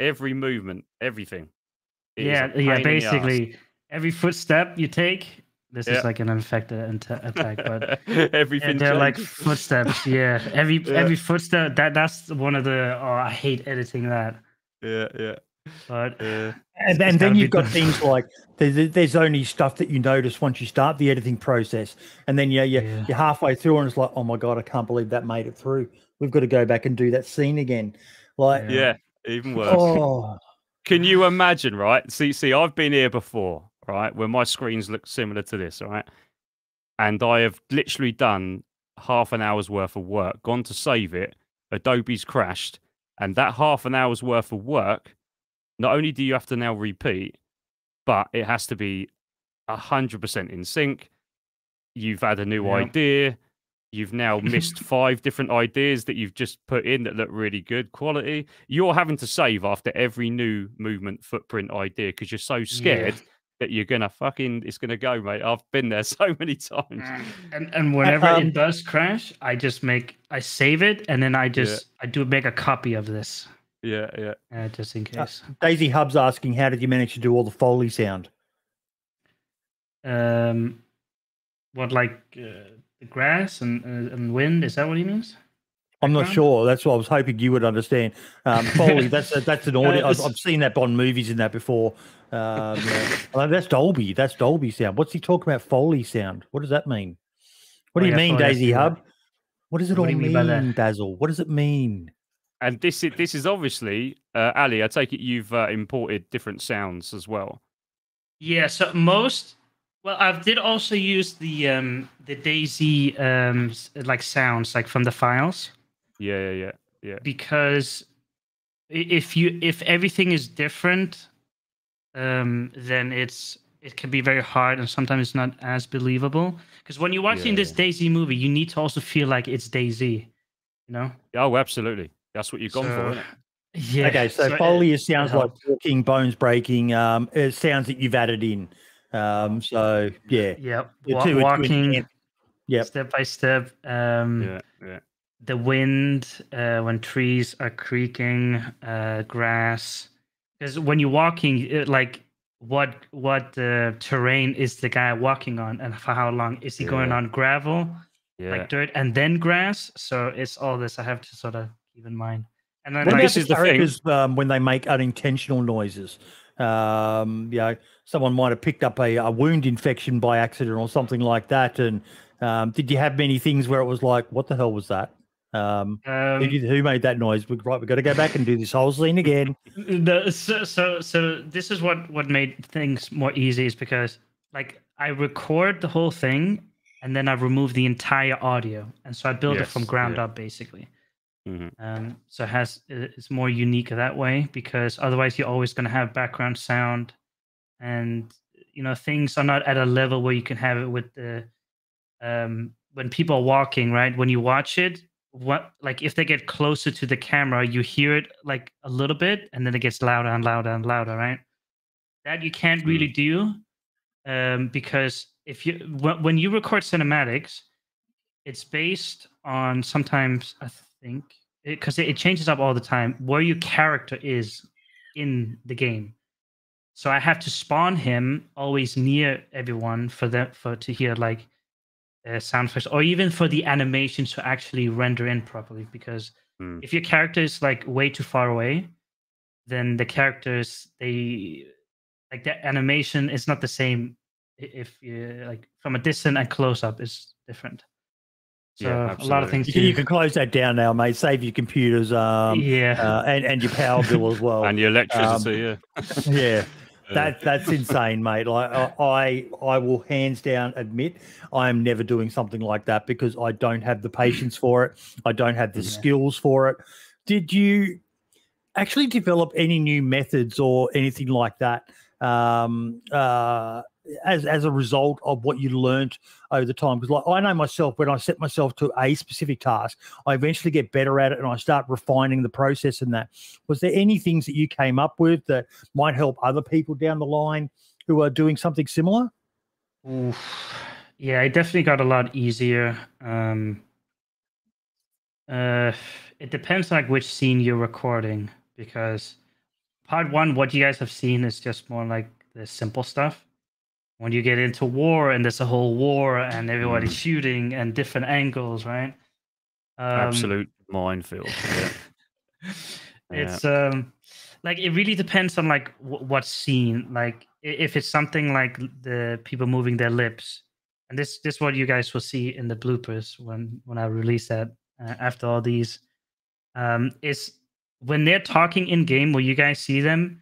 every movement, everything. It yeah, yeah. in the arse. Basically, every footstep you take, this Yeah. is like an infected uh, attack. But everything. they're like footsteps. Yeah, every Yeah. every footstep. That that's one of the. Oh, I hate editing that. yeah, yeah, But yeah. And, and then you've got done. things like there's, there's only stuff that you notice once you start the editing process, and then yeah, you Yeah. you're halfway through and it's like, oh my god, I can't believe that made it through. We've got to go back and do that scene again. Like, Yeah. yeah, even worse. oh, Can you imagine, right? See, see, I've been here before, right? Where my screens look similar to this, right? And I have literally done half an hour's worth of work, gone to save it, Adobe's crashed, and that half an hour's worth of work, not only do you have to now repeat, but it has to be a hundred percent in sync. You've had a new Yeah. idea. You've now missed five different ideas that you've just put in that look really good quality. You're having to save after every new movement footprint idea because you're so scared that you're gonna fucking it's gonna go, mate. I've been there so many times. and and whenever um, it does crash, I just make I save it and then I just I do make a copy of this. Yeah, yeah. uh, just in Uh, case. Daisy Hub's asking, how did you manage to do all the Foley sound? Um, what like uh, the grass and uh, and wind? Is that what he means? I'm not sure. That's what I was hoping you would understand. Um, Foley, that's a, that's an audio. Uh, I've, I've seen that on movies in that before. Um, yeah. Oh, that's Dolby. That's Dolby sound. What's he talking about? Foley sound. What does that mean? What do Oh, you yeah, mean, Foley, Daisy. Hub? What does it What all do you mean, mean by that? Basil? What does it mean? And this is this is obviously uh, Ali. I take it you've uh, imported different sounds as well. Yeah. So most. Well, I did also use the um the DayZ um like sounds like from the files. Yeah, yeah, yeah. yeah. because if you if everything is different um then it's it can be very hard and sometimes it's not as believable because when you're watching this Yeah. DayZ movie you need to also feel like it's DayZ you know Oh, absolutely. That's what you've gone for. Isn't it? yeah okay, so, it- Foley is sounds like helps. walking, bones breaking. Um, it sounds that you've added in. Um, so yeah, yep The two- two walking enhance- Yep. step by step um Yeah, yeah. the wind uh, when trees are creaking uh, grass because when you're walking it, like what what uh, terrain is the guy walking on and for how long is he going on gravel Yeah. like dirt and then grass so it's all this i have to sort of keep in mind and then like, this is the thing. characters um, when they make unintentional noises? Um, you know, someone might have picked up a, a wound infection by accident or something like that. And um, did you have many things where it was like, "What the hell was that? Um, who, um, did, who made that noise? We- Right, we've got to go back and do this whole scene again." the, so, so so this is what what made things more easy is because like i record the whole thing and then i remove the entire audio and so i build it from ground yeah. up basically Mhm. um, so it has it's more unique that way because otherwise you're always going to have background sound and you know things are not at a level where you can have it with the um, when people are walking right? When you watch it what like if they get closer to the camera you hear it like a little bit and then it gets louder and louder and louder right? That you can't really do um, because if you when, when you record cinematics it's based on sometimes i think because it, it changes up all the time where your character is in the game so i have to spawn him always near everyone for them for to hear like uh, sound effects or even for the animations to actually render in properly because Hmm. if your character is like way too far away then the characters they like the animation is not the same if you like from a distant and close up is different so Yeah, a lot of things You can, you can close that down now, mate. Save your computers um, yeah uh, and and your power bill as well. and your electricity, yeah. yeah. That that's insane, mate. Like I, I I will hands down admit I am never doing something like that because I don't have the patience for it. I don't have the Yeah. skills for it. Did you actually develop any new methods or anything like that um, uh, as as a result of what you learned over the time? Because like I know myself, when I set myself to a specific task, I eventually get better at it and I start refining the process and that. Was there any things that you came up with that might help other people down the line who are doing something similar? Oof. Yeah, it definitely got a lot easier. Um, uh, it depends like which scene you're recording because part one, what you guys have seen is just more like the simple stuff. When you get into war and there's a whole war and everybody's Mm. shooting and different angles, right? Um, Absolute minefield. Yeah. it's um like it really depends on like w- what scene like if it's something like the people moving their lips and this this what you guys will see in the bloopers when when i release that uh, after all these um is when they're talking in game will you guys see them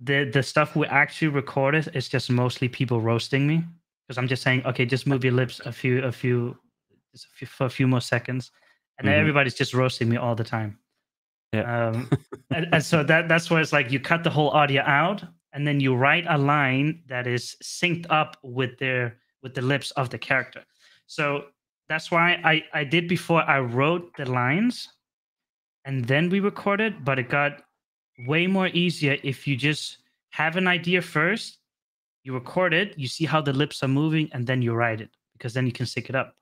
the the stuff we actually recorded is just mostly people roasting me because i'm just saying okay just move your lips a few a few just a few, for a few more seconds and then Mhm. everybody's just roasting me all the time Yeah. um, and, and so that that's where it's like you cut the whole audio out and then you write a line that is synced up with their with the lips of the character so that's why i i did before i wrote the lines and then we recorded but it got way more easier if you just have an idea first you record it you see how the lips are moving and then you write it because then you can sync it up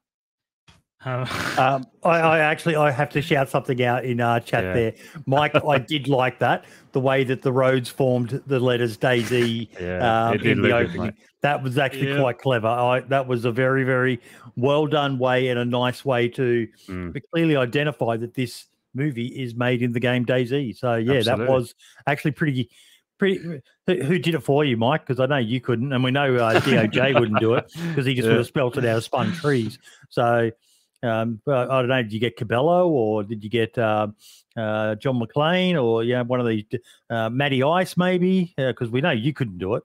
Oh. Um, I, I actually I have to shout something out in our chat Yeah. there, Mike. I did like that the way that the roads formed the letters DayZ Yeah, um, in the opening. mate. That was actually Yeah. quite clever. I, that was a very very well done way and a nice way to Mm. clearly identify that this movie is made in the game DayZ. So yeah, Absolutely. that was actually pretty. Pretty, who, who did it for you, Mike? Because I know you couldn't, and we know uh, DOJ wouldn't do it because he just would have spelt it out of spun trees. So, um, I don't know. Did you get Cabello or did you get uh, uh, John McLean or yeah, one of these uh, Matty Ice maybe? Because we know you couldn't do it.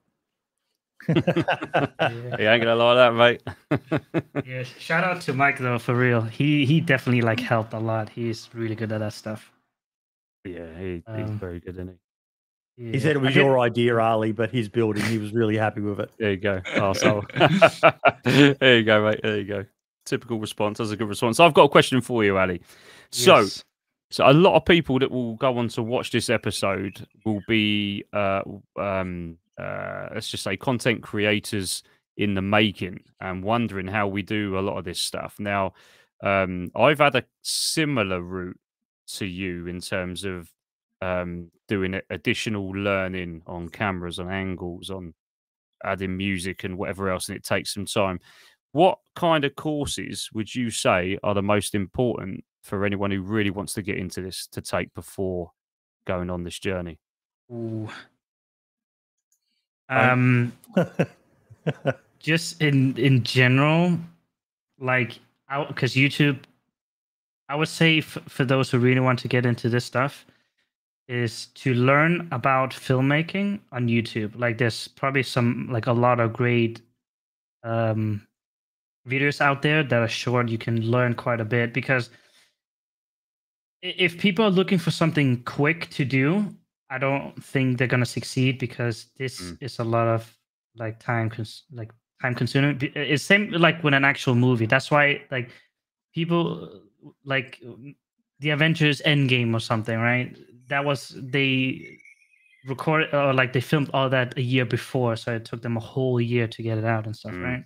Yeah. You ain't gonna like that, mate. yeah. Shout out to Mike though, for real. He he definitely like helped a lot. He's really good at that stuff. yeah, he, he's Um, very good, isn't he? Yeah. He said it was your idea, Ali, but his building. He was really happy with it. There you go. Arsehole. there you go, mate. There you go. Typical response. That's a good response. I've got a question for you, Ali. So, Yes. so a lot of people that will go on to watch this episode will be, uh, um, uh, let's just say, content creators in the making and wondering how we do a lot of this stuff. Now, um, I've had a similar route to you in terms of um, doing additional learning on cameras, on angles, on adding music and whatever else, and it takes some time. What kind of courses would you say are the most important for anyone who really wants to get into this to take before going on this journey? Ooh. Um, just in in general, like because YouTube, I would say for those who really want to get into this stuff, is to learn about filmmaking on YouTube. Like there's probably some like a lot of great um videos out there that are short. You can learn quite a bit because if people are looking for something quick to do, I don't think they're gonna succeed because this Mm. is a lot of like time cons- like time consuming. It's same like with an actual movie. That's why like people like the Avengers Endgame or something, right? That was they recorded or like they filmed all that a year before, so it took them a whole year to get it out and stuff, Mm. right?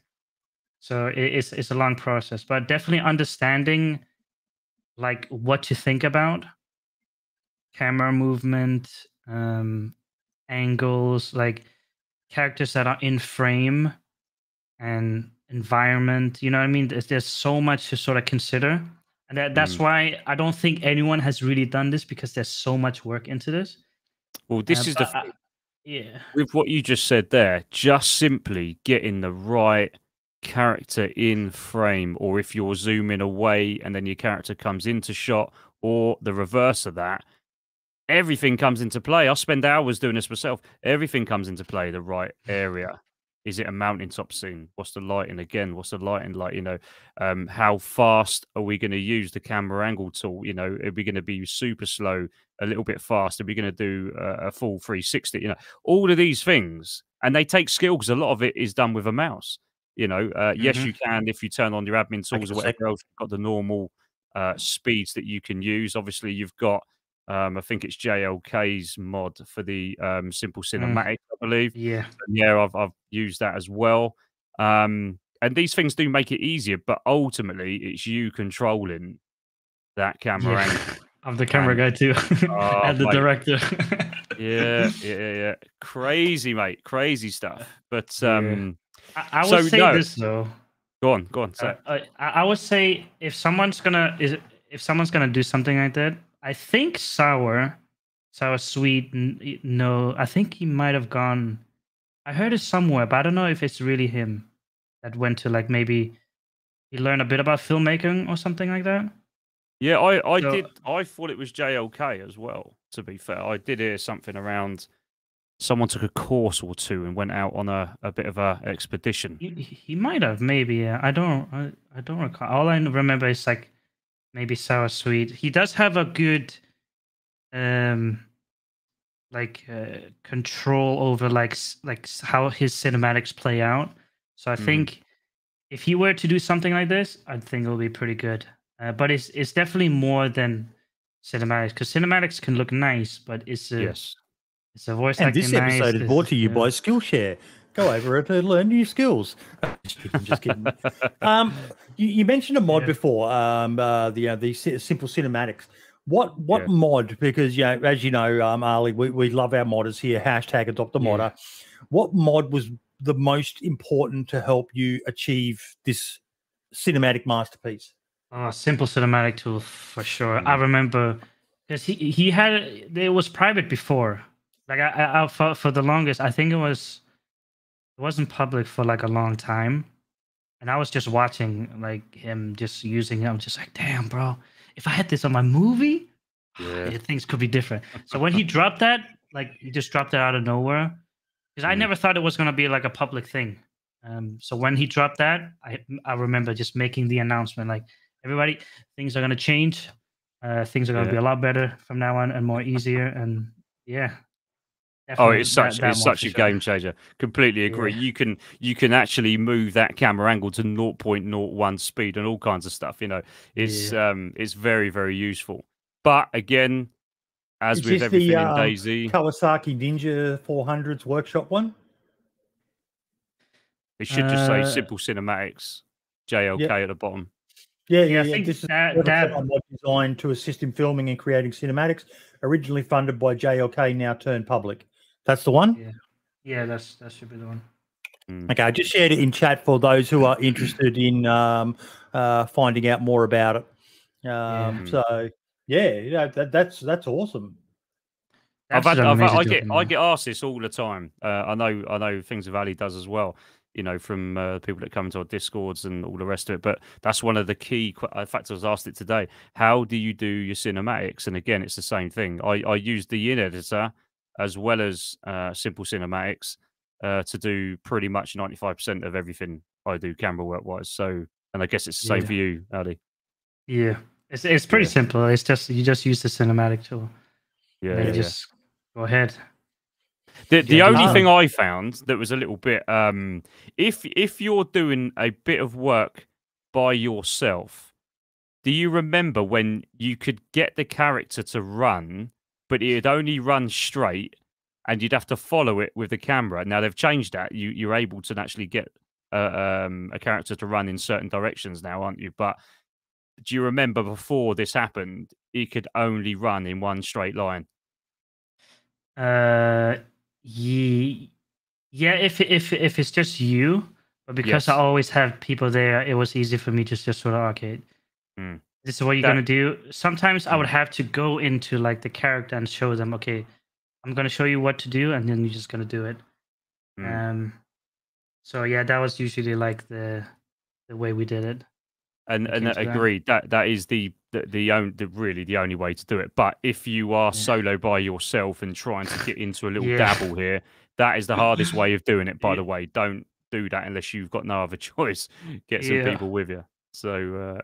So it, it's it's a long process, but definitely understanding like what to think about camera movement um angles like characters that are in frame and environment you know what i mean? There's, there's so much to sort of consider and that, that's Mm. why i don't think anyone has really done this because there's so much work into this. Well, this Uh, is the I- yeah. with what you just said there, just simply getting the right character in frame, or if you're zooming away and then your character comes into shot, or the reverse of that, everything comes into play. I spend hours doing this myself. Everything comes into play. The right area. Is it a mountaintop scene? What's the lighting again? What's the lighting like? You know, um, how fast are we going to use the camera angle tool? You know, are we going to be super slow, a little bit fast? Are we going to do uh, a full 360? You know, all of these things, and they take skill because a lot of it is done with a mouse. You know, uh, yes, Mhm. you can if you turn on your admin tools or whatever else. You've got the normal uh, speeds that you can use. Obviously, you've got. Um, I think it's JLK's mod for the um, simple cinematic, I believe yeah yeah, I've I've used that as well. Um, and these things do make it easier, but ultimately, it's you controlling that camera yeah angle. i'm the camera guy too Oh, and the mate. director Yeah, yeah, yeah, yeah. Crazy, mate. Crazy stuff. But Yeah. um, I, I would So, say no. this though go on, go on. Uh, I, I would say if someone's gonna is if someone's gonna do something like that, I think sour, sour sweet. No, I think he might have gone. I heard it somewhere, but I don't know if it's really him that went to like maybe he learned a bit about filmmaking or something like that. yeah, I I so- did. I thought it was JLK as well. To be fair, I did hear something around. Someone took a course or two and went out on a, a bit of a expedition. He, he might have maybe. Yeah. I don't. I, I don't recall. All I remember is like maybe sour sweet. He does have a good, um, like uh, control over like like how his cinematics play out. So I Mhm. think if he were to do something like this, I think it would be pretty good. Uh, but it's it's definitely more than cinematics because cinematics can look nice, but it's a Yes. it's a voice And acting this nice, episode is brought to you by Skillshare. Go over it to learn new skills. Just kidding. Just kidding. um, you, you mentioned a mod Yeah. before. Um, uh, the uh, the simple cinematics. What what Yeah. mod? Because you know, as you know, um, Ali, we, we love our modders here. Hashtag adopt a Yeah. modder. What mod was the most important to help you achieve this cinematic masterpiece? Oh, simple cinematic tool for sure. I remember because he he had it was private before. Like I, I, for, for the longest, I think it was wasn't public for like a long time, and I was just watching like him just using it. I'm just like, damn, bro, if I had this on my movie, Yeah. things could be different. So when he dropped that, like he just dropped it out of nowhere, because I Mm. never thought it was gonna be like a public thing. Um, so when he dropped that, I I remember just making the announcement like, everybody, things are gonna change. Uh, things are gonna Yeah. be a lot better from now on and more easier. And yeah. Oh, it's such that it's such a sure. game changer. Completely agree. Yeah. You can you can actually move that camera angle to 0.01 speed and all kinds of stuff. You know, it's um it's very very useful. But again, as with this the, everything in um, DayZ, Kawasaki Ninja 400s workshop one. it should just say uh, simple cinematics JLK at the bottom. Yeah, Yeah, yeah, I yeah. think This is that- a that- designed to assist in filming and creating cinematics. Originally funded by JLK, now turned public. That's the one. Yeah. Yeah, that's that should be the one. Okay, I just shared it in chat for those who are interested in um, uh, finding out more about it. Um, Yeah. So, yeah, yeah, that, that's that's awesome. I've had, I've had, I get. I get asked this all the time. Uh, I know I know ThingsWithAli does as well. You know, from uh, people that come to our discords and all the rest of it. But that's one of the key. que- In fact, I was asked it today. How do you do your cinematics? And again, it's the same thing. I I use the in editor as well as uh, simple cinematics uh, to do pretty much ninety five percent of everything I do camera work wise. So, and I guess it's the same Yeah. for you, Ali. Yeah. It's it's pretty Yeah. simple. It's just you just use the cinematic tool. Yeah, and yeah, just go ahead. The the only do thing I found that was a little bit um if if you're doing a bit of work by yourself, do you remember when you could get the character to run, but it'd only run straight and you'd have to follow it with the camera? Now they've changed that. You you're able to actually get uh, um, a character to run in certain directions now, aren't you? But do you remember before this happened, it could only run in one straight line? Uh, ye, yeah. If if if it's just you, but because I always have people there, it was easy for me to just sort of arcade. Mm. This is what you're That- gonna do. Sometimes I would Mm. have to go into like the character and show them, okay, I'm gonna show you what to do, and then you're just gonna do it. Mm. Um, so yeah, that was usually like the the way we did it. and and came to that. agreed that that is the the, the only the, really the only way to do it but if you are Yeah. solo by yourself and trying to get into a little Yeah. dabble here that is the hardest way of doing it by Yeah. the way don't do that unless you've got no other choice get some people with you so uh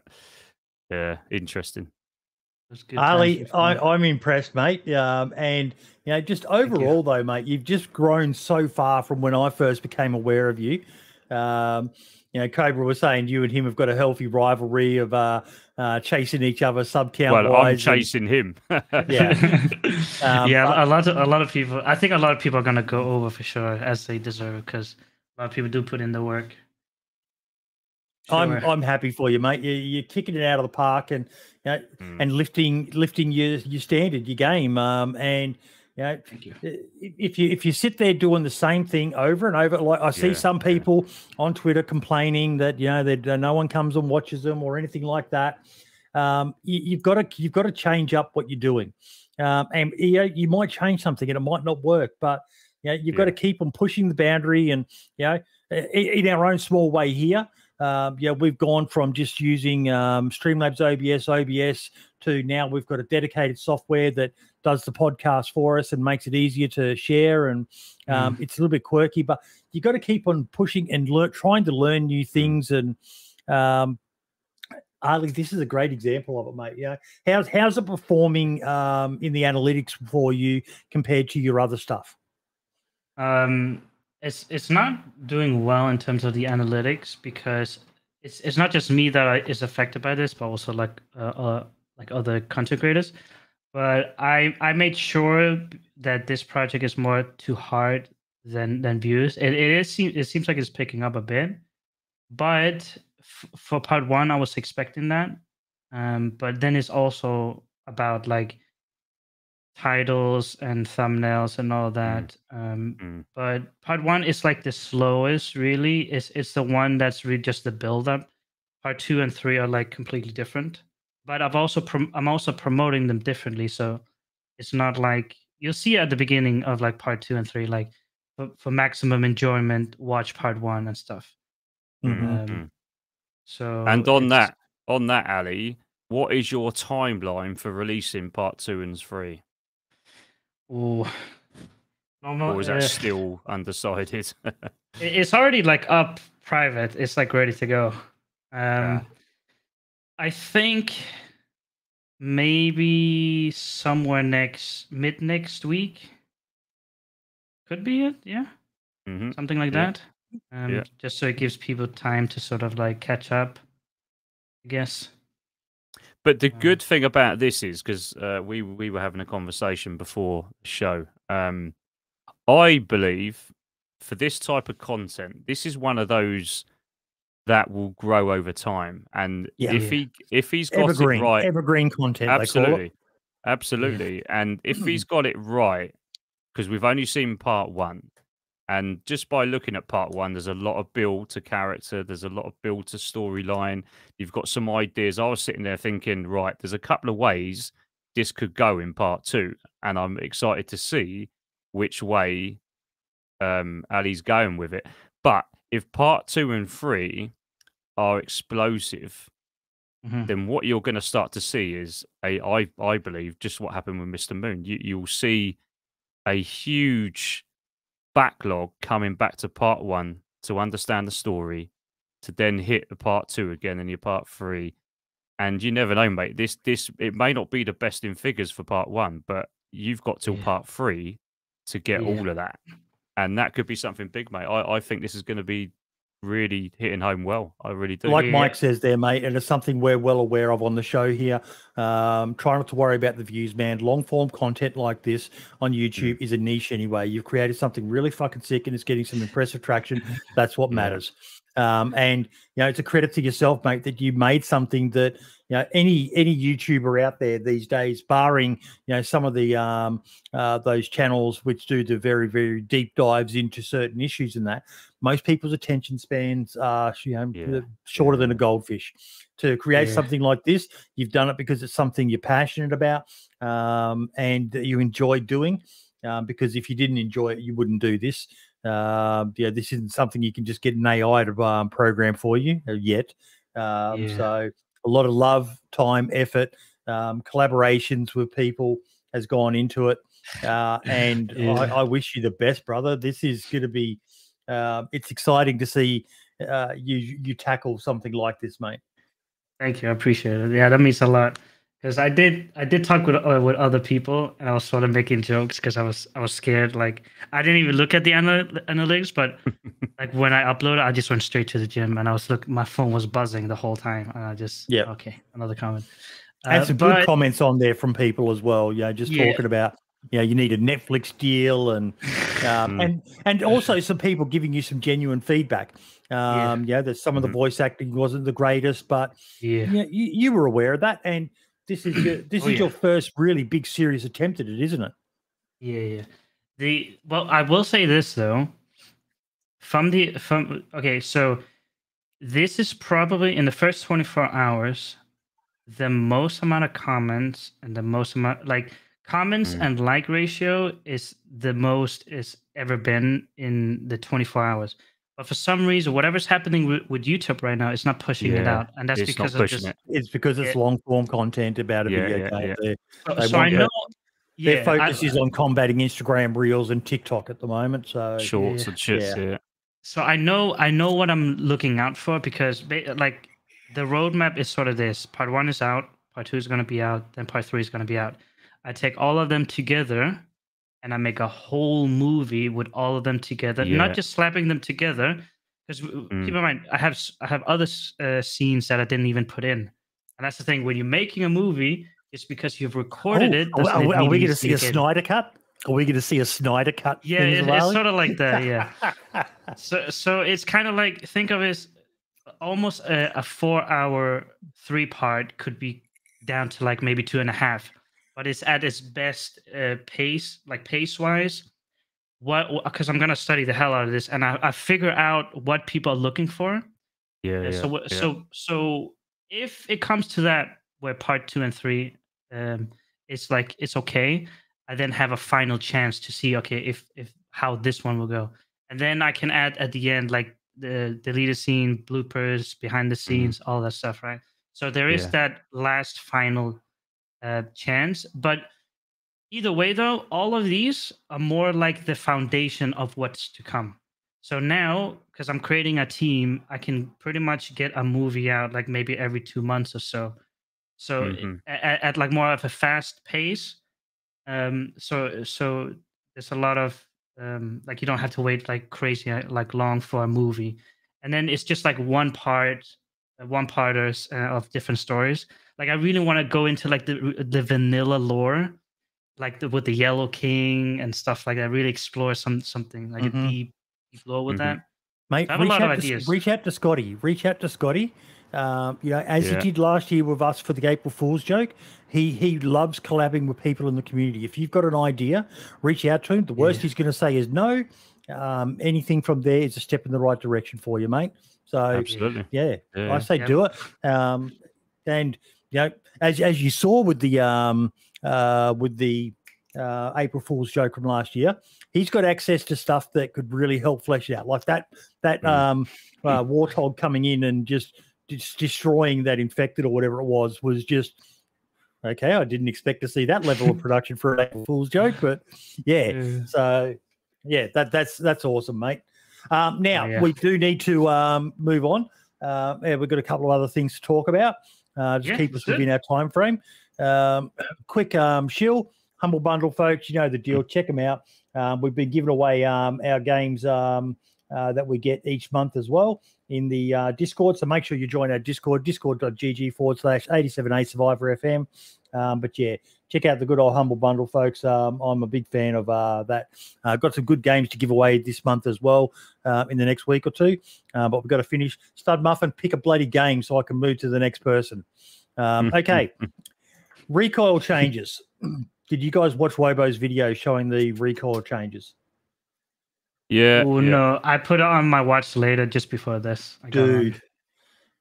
yeah interesting It was good times Ali, before. I, I'm impressed, mate. Um, and you know, just overall, though, mate, you've just grown so far from when I first became aware of you. Um, you know, Cobra was saying you and him have got a healthy rivalry of uh, uh, chasing each other sub count well i'm wise. and- chasing him Yeah. Um, yeah, but- a lot of a lot of people. I think a lot of people are gonna go over for sure as they deserve because a lot of people do put in the work. I'm I'm happy for you, mate. You, you're kicking it out of the park and you know, Mm. and lifting lifting your your standard, your game. Um, and you know, Thank you. if you if you sit there doing the same thing over and over, like I see Yeah, some yeah. people on Twitter complaining that you know that uh, no one comes and watches them or anything like that. Um, you, you've got to you've got to change up what you're doing, um, and you know, you might change something and it might not work, but you know, you've got to keep on pushing the boundary, and you know, in our own small way here. Um, yeah, we've gone from just using um, Streamlabs OBS, OBS to now we've got a dedicated software that does the podcast for us and makes it easier to share. And um, it's a little bit quirky, but you got to keep on pushing and learn, trying to learn new things. And um, Ali, this is a great example of it, mate. Yeah, how's how's it performing um, in the analytics for you compared to your other stuff? Um, it's it's not doing well in terms of the analytics because it's it's not just me that is affected by this, but also like uh, uh like other content creators. But I I made sure that this project is more to heart than than views. It it is it seems like it's picking up a bit, but for part one, I was expecting that. Um, but then it's also about like titles and thumbnails and all that. Um, Mm. but part one is like the slowest. Really, it's it's the one that's really just the build up. Part two and three are like completely different. But I've also prom- I'm also promoting them differently, so it's not like you'll see at the beginning of like part two and three, like for, for maximum enjoyment, watch part one and stuff. Mhm. Um, Mm. So and on that, on that, Ali, what is your timeline for releasing part two and three? Ooh, normal, Or is that uh, still undecided? it's already like up private. It's like ready to go. Um, Yeah. I think maybe somewhere next mid next week could be it. Yeah, hmm something like Yeah. that. Um, Yeah. Just so it gives people time to sort of like catch up. I guess. But the good thing about this is because uh, we we were having a conversation before the show. Um, I believe for this type of content, this is one of those that will grow over time. And Yeah. if Yeah. he if he's got Evergreen, it right, evergreen content. They call it. absolutely, absolutely. And if he's got it right, because we've only seen part one, and just by looking at part one, there's a lot of build to character. There's a lot of build to storyline. You've got some ideas. I was sitting there thinking, right, there's a couple of ways this could go in part two, and I'm excited to see which way um, Ali's going with it. But if part two and three are explosive, Mhm. then what you're going to start to see is a I I believe just what happened with Mr. Moon. You you'll see a huge backlog coming back to part one to understand the story, to then hit the part two again and your part three. And you never know, mate. This this it may not be the best in figures for part one, but you've got till Yeah. part three to get Yeah. all of that. And that could be something big, mate. I, I think this is going to be really hitting home well. I really do. Like Mike says there, mate, and it's something we're well aware of on the show here. Um, try not to worry about the views, man. Long form content like this on YouTube Mm. is a niche anyway. You've created something really fucking sick and it's getting some impressive traction. That's what Yeah. Um, and you know, it's a credit to yourself, mate, that you made something that you know any any YouTuber out there these days, barring you know some of the um, uh, those channels which do the very very deep dives into certain issues and that most people's attention spans are you know Yeah. shorter than a goldfish. To create Yeah. something like this, you've done it because it's something you're passionate about um, and you enjoy doing. Um, because if you didn't enjoy it, you wouldn't do this. Um, yeah, this isn't something you can just get an AI to um, program for you uh, yet. Um, Yeah. So a lot of love, time, effort, um, collaborations with people has gone into it. Uh, and Yeah. I, I wish you the best, brother. This is going to be. Uh, it's exciting to see uh, you you tackle something like this, mate. Thank you. I appreciate it. Yeah, that means a lot. Because I did, I did talk with uh, with other people, and I was sort of making jokes because I was, I was scared. Like I didn't even look at the anal- analytics, but like when I uploaded, I just went straight to the gym, and I was look, my phone was buzzing the whole time, and I just, Yeah. okay, another comment. and Uh, some good comments on there from people as well. Yeah, just Yeah. talking about you know you need a Netflix deal and um, Mm. and and also some people giving you some genuine feedback. Um, yeah, that some of the Mhm. voice acting wasn't the greatest, but Yeah, yeah, you, you were aware of that, and this is your, this Oh, is yeah. your first really big serious attempt at it, isn't it? yeah, yeah. The well, I will say this though. From the from okay, so this is probably in the first 24 hours the most amount of comments and the most amount like comments Mm. and like ratio is the most it's ever been in the 24 hours but for some reason whatever's happening with, with youtube right now it's not pushing it out and that's because of just it. It's because it's Yeah. long form content about a Yeah, video yeah, game. yeah. Their, so, they so i know their yeah, focus I- is on combating Instagram Reels and TikTok at the moment. So Shorts yeah. and. Yeah. Yeah. so i know i know what i'm looking out for because like the roadmap is sort of this part one is out part two is going to be out then part three is going to be out i take all of them together and i make a whole movie with all of them together Yeah. not just slapping them together because keep Mm. in mind i have I have other uh, scenes that i didn't even put in and that's the thing when you're making a movie it's because you've recorded Oh, it are, doesn't are- are we going to see a. Snyder cut? Are we going to see a Snyder cut? Yeah, it, well? it's sort of like that. Yeah. so so it's kind of like think of it as almost a, a four hour three part could be down to like maybe two and a half but it's at its best uh, pace like pace wise what because i'm gonna study the hell out of this and I, I figure out what people are looking for Yeah, Uh, yeah, so yeah. so so if it comes to that where part two and three um it's like it's okay i then have a final chance to see okay if if how this one will go and then i can add at the end like the deleted scene bloopers behind the scenes all that stuff right so there is Mm-hmm. Yeah. that last final uh chance. But either way though all of these are more like the foundation of what's to come. So now because i'm creating a team i can pretty much get a movie out like maybe every two months or so. So Mhm. at, at like more of a fast pace. Um so so there's a lot of um like you don't have to wait like crazy uh, like long for a movie. And then it's just like one part uh, one parters uh, of different stories like i really want to go into like the the vanilla lore like the, with the yellow king and stuff like that really explore some something like Mhm. a deep deep lore with Mhm. that Mate, I have a reach lot of out, to, reach out to Scotty. Reach out to Scotty. Um, you know, as Yeah. he did last year with us for the April Fool's joke, he he loves collabing with people in the community. If you've got an idea, reach out to him. The worst Yeah. he's going to say is no. Um, anything from there is a step in the right direction for you, mate. So Absolutely. yeah, Yeah. I say Yep. do it. Um, and you know, as as you saw with the um uh with the uh April Fool's joke from last year, he's got access to stuff that could really help flesh it out, like that that Mm. um uh, warthog coming in and just just destroying that infected or whatever it was was just okay. I didn't expect to see that level of production for an April Fool's joke, but yeah, so yeah, that that's that's awesome, mate. Um, now yeah. we do need to um, move on. Uh, yeah, we've got a couple of other things to talk about. Uh, just Yeah, keep us it. within our time frame. Um, quick um, shill, humble bundle, folks. You know the deal. Check them out. Um, we've been giving away um, our games um, uh, that we get each month as well in the uh, Discord. So make sure you join our Discord, discord.gg forward slash 878 Survivor FM. Um, but yeah, check out the good old humble bundle, folks. Um, I'm a big fan of uh, that. Uh, got some good games to give away this month as well uh, in the next week or two. Uh, but we've got to finish. Stud Muffin, pick a bloody game so I can move to the next person. Um, okay. recoil changes. Did you guys watch Wobo's video showing the recoil changes? Yeah. oh yeah. no i put it on my watch later just before this I got. Dude,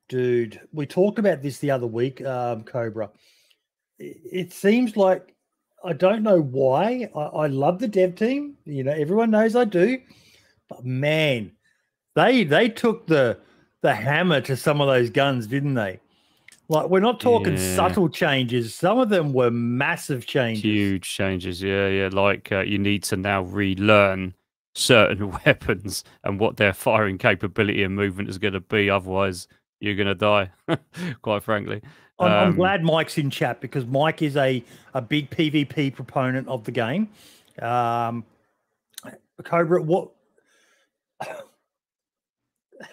dude, we talked about this the other week, um, Cobra. It, seems like I don't know why. I, I love the dev team. You know, everyone knows I do, but man, they they took the the hammer to some of those guns, didn't they? Like we're not talking Yeah. subtle changes. Some of them were massive changes. Huge changes. Yeah, yeah. Like uh, you need to now relearn certain weapons and what their firing capability and movement is going to be. Otherwise, you're going to die. Quite frankly. I'm, I'm Um, glad Mike's in chat because Mike is a, a big PvP proponent of the game. Um, Cobra, what?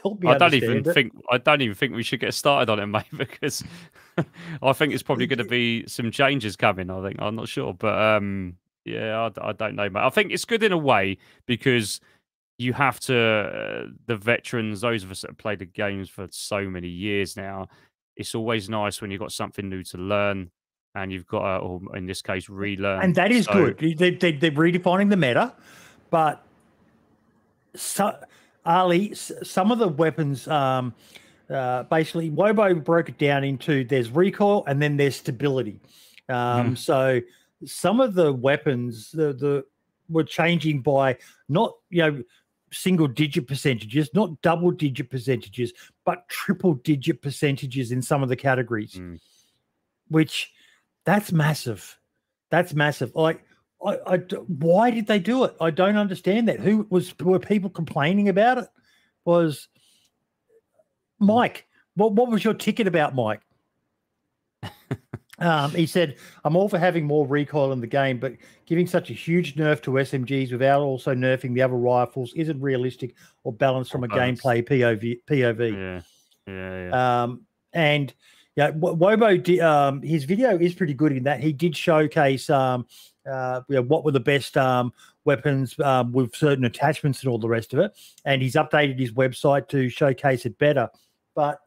Help me I don't even it. think I don't even think we should get started on it, mate, because I think it's probably going to be some changes coming. I think I'm not sure, but um, yeah, I don't know, mate. I think it's good in a way because you have to uh, the veterans, those of us that have played the games for so many years now. It's always nice when you've got something new to learn, and you've got, to, or in this case, relearn. and that is So- good. They, they, they're redefining the meta, but so, Ali, some of the weapons, um, uh, basically, Wobo broke it down into there's recoil and then there's stability. Um, So some of the weapons, the the were changing by not you know single digit percentages, not double digit percentages, but triple digit percentages in some of the categories, Mm. which that's massive. That's massive. Like, I, I, why did they do it? I don't understand that. Who was were people complaining about it? Was Mike? What what was your ticket about, Mike? Um, he said, I'm all for having more recoil in the game, but giving such a huge nerf to SMGs without also nerfing the other rifles isn't realistic or balanced from a gameplay POV. POV. Yeah, yeah, yeah. Um, and yeah, Wobo, um, his video is pretty good in that he did showcase um, uh, you know, what were the best um, weapons um, with certain attachments and all the rest of it. And he's updated his website to showcase it better. But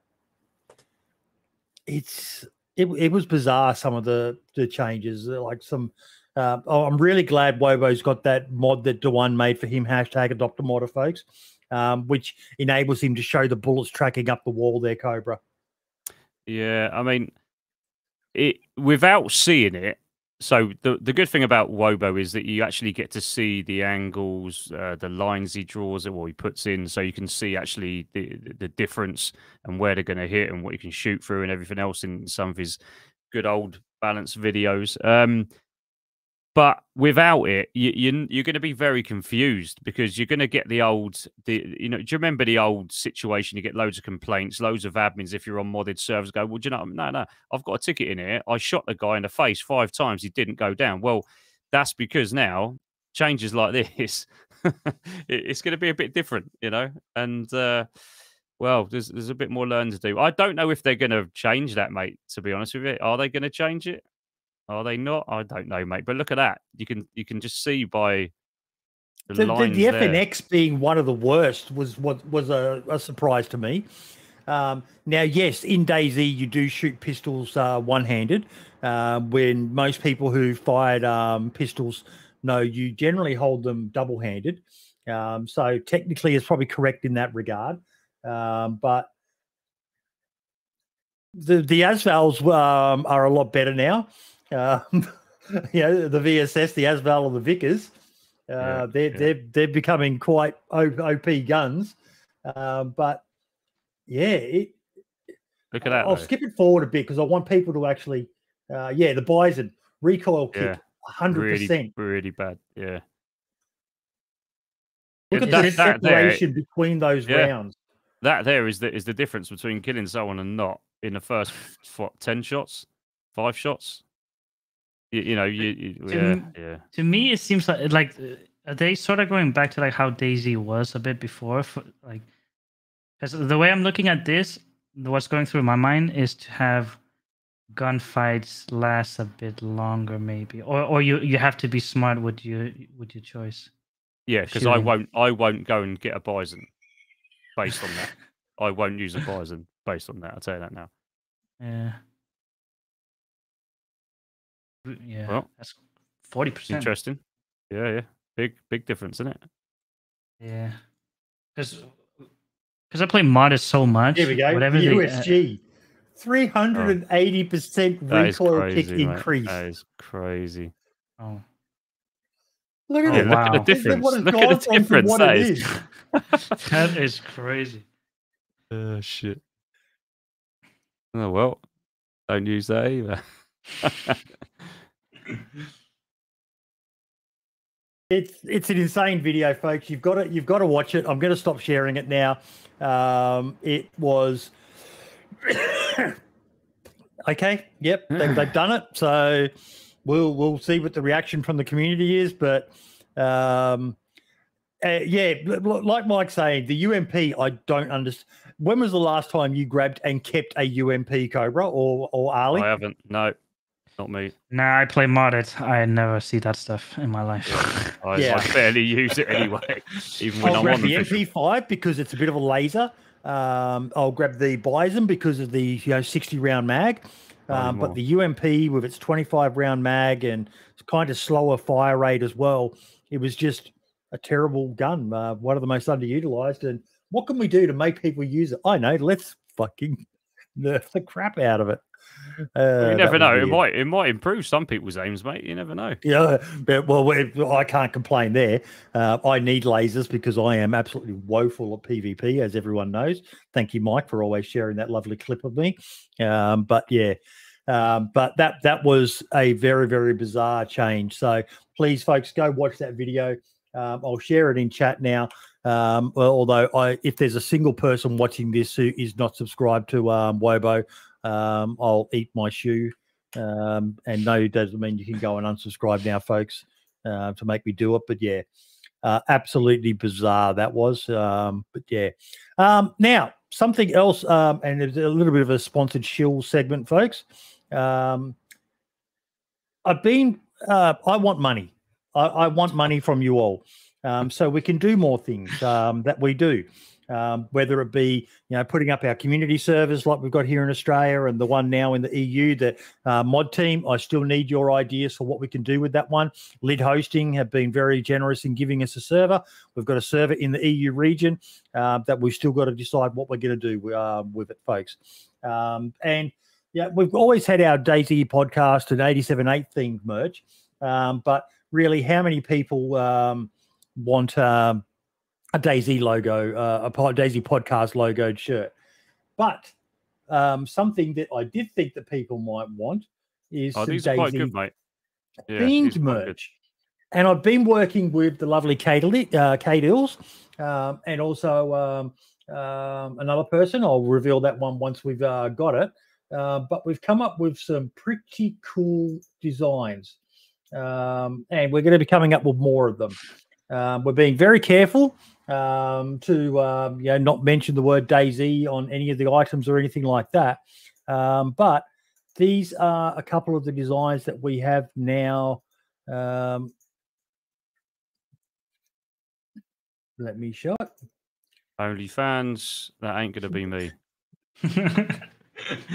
it's it, it was bizarre some of the the changes, uh, like some. Uh, oh, I'm really glad Wobo's got that mod that Dewan made for him. Hashtag adopt a modder, folks, um, which enables him to show the bullets tracking up the wall there, Cobra. Yeah, I mean, it without seeing it, so the the good thing about Wobo is that you actually get to see the angles, uh, the lines he draws or he puts in, so you can see actually the the difference and where they're going to hit and what you can shoot through and everything else in some of his good old balance videos. Um, but without it, you, you you're going to be very confused because you're going to get the old, the you know, do you remember the old situation? You get loads of complaints, loads of admins if you're on modded servers go, well, do you know, no, no, I've got a ticket in here. I shot the guy in the face five times. He didn't go down. Well, that's because now changes like this, it's going to be a bit different, you know, and. uh well, there's there's a bit more learning to do. I don't know if they're going to change that, mate. To be honest with you, are they going to change it? Are they not? I don't know, mate. But look at that. You can you can just see by the, the, the, the FNX being one of the worst was was was a, a surprise to me. Um, now, yes, in DayZ you do shoot pistols uh, one-handed. Uh, when most people who fired um, pistols know you generally hold them double-handed. Um, so technically, it's probably correct in that regard. Um, but the the ASVALs um, are a lot better now. Um, you know, the VSS, the ASVAL, or the Vikhr. Uh, yeah, they're yeah. they're they're becoming quite OP guns. Um, but yeah, it, look at that. I'll though. skip it forward a bit because I want people to actually, uh, yeah, the Bizon recoil kit, hundred percent, really bad. Yeah. Look at the separation there, between those yeah. rounds. That there is the is the difference between killing someone and not in the first what, ten shots, five shots. You, you know, you, you to yeah, me, yeah. To me, it seems like like uh, are they sort of going back to like how DayZ was a bit before, for, like because the way I'm looking at this, what's going through my mind is to have gunfights last a bit longer, maybe, or or you you have to be smart with your with your choice. Yeah, because I won't I won't go and get a Bizon based on that. I won't use a Bizon based on that. I'll tell you that now. Yeah. Yeah, well, that's forty percent. Interesting. Yeah, yeah, big big difference, isn't it? Yeah, because because I play modded so much. Here we go. Whatever USG. Uh, three hundred and eighty percent oh, recoil crazy, kick mate. increase. That is crazy. Oh. Look at, oh, it. Wow. look at the oh, difference. Look at the difference. That is. that is crazy. Oh shit. Oh well. Don't use that either. It's it's an insane video, folks. You've got to you've got to watch it. I'm going to stop sharing it now. Um, it was okay. Yep, they, they've done it. So we'll we'll see what the reaction from the community is. But um, uh, yeah, like Mike saying, the UMP, I don't understand. When was the last time you grabbed and kept a UMP Cobra or or Ali? I haven't. No. Not me. Nah, I play modded. I never see that stuff in my life. I, yeah. I barely use it anyway, even when I'll I'm grab on the MP5 because it's a bit of a laser. Um, I'll grab the Bizon because of the you know 60 round mag. Um, but the UMP with its 25 round mag and kind of slower fire rate as well, it was just a terrible gun. Uh, one of the most underutilized. And what can we do to make people use it? I know. Let's fucking nerf the crap out of it. Uh, you never know. It might it might improve some people's aims, mate. You never know. Yeah, but well, I can't complain there. Uh, I need lasers because I am absolutely woeful at PvP, as everyone knows. Thank you, Mike, for always sharing that lovely clip of me. Um, but yeah, um, but that that was a very very bizarre change. So please, folks, go watch that video. Um, I'll share it in chat now. Um, well, although I, if there's a single person watching this who is not subscribed to um, Wobo, um, I'll eat my shoe. Um, and no, doesn't mean you can go and unsubscribe now, folks, uh, to make me do it. But yeah, uh, absolutely bizarre that was. Um, but yeah, um, now something else, um, and there's a little bit of a sponsored shill segment, folks. Um, I've been uh, I want money. I, I, want money from you all, um, so we can do more things um, that we do. Um, whether it be you know putting up our community servers like we've got here in Australia and the one now in the EU, the uh, mod team. I still need your ideas for what we can do with that one. Lid Hosting have been very generous in giving us a server. We've got a server in the EU region uh, that we've still got to decide what we're going to do uh, with it, folks. Um, and yeah, we've always had our DayZ podcast and 87.8 themed merch, um, but really, how many people um, want um, a DayZ logo, uh, a DayZ podcast logoed shirt? But um, something that I did think that people might want is oh, some these DayZ are quite good, mate. Yeah, themed these are quite good. merch. And I've been working with the lovely Kate, uh, Kate Ills, um, and also um, um, another person. I'll reveal that one once we've uh, got it. Uh, but we've come up with some pretty cool designs, um, and we're going to be coming up with more of them. Um, we're being very careful um, to um, you know not mention the word DayZ on any of the items or anything like that. Um, but these are a couple of the designs that we have now. Um, let me show it. Only fans, that ain't gonna be me.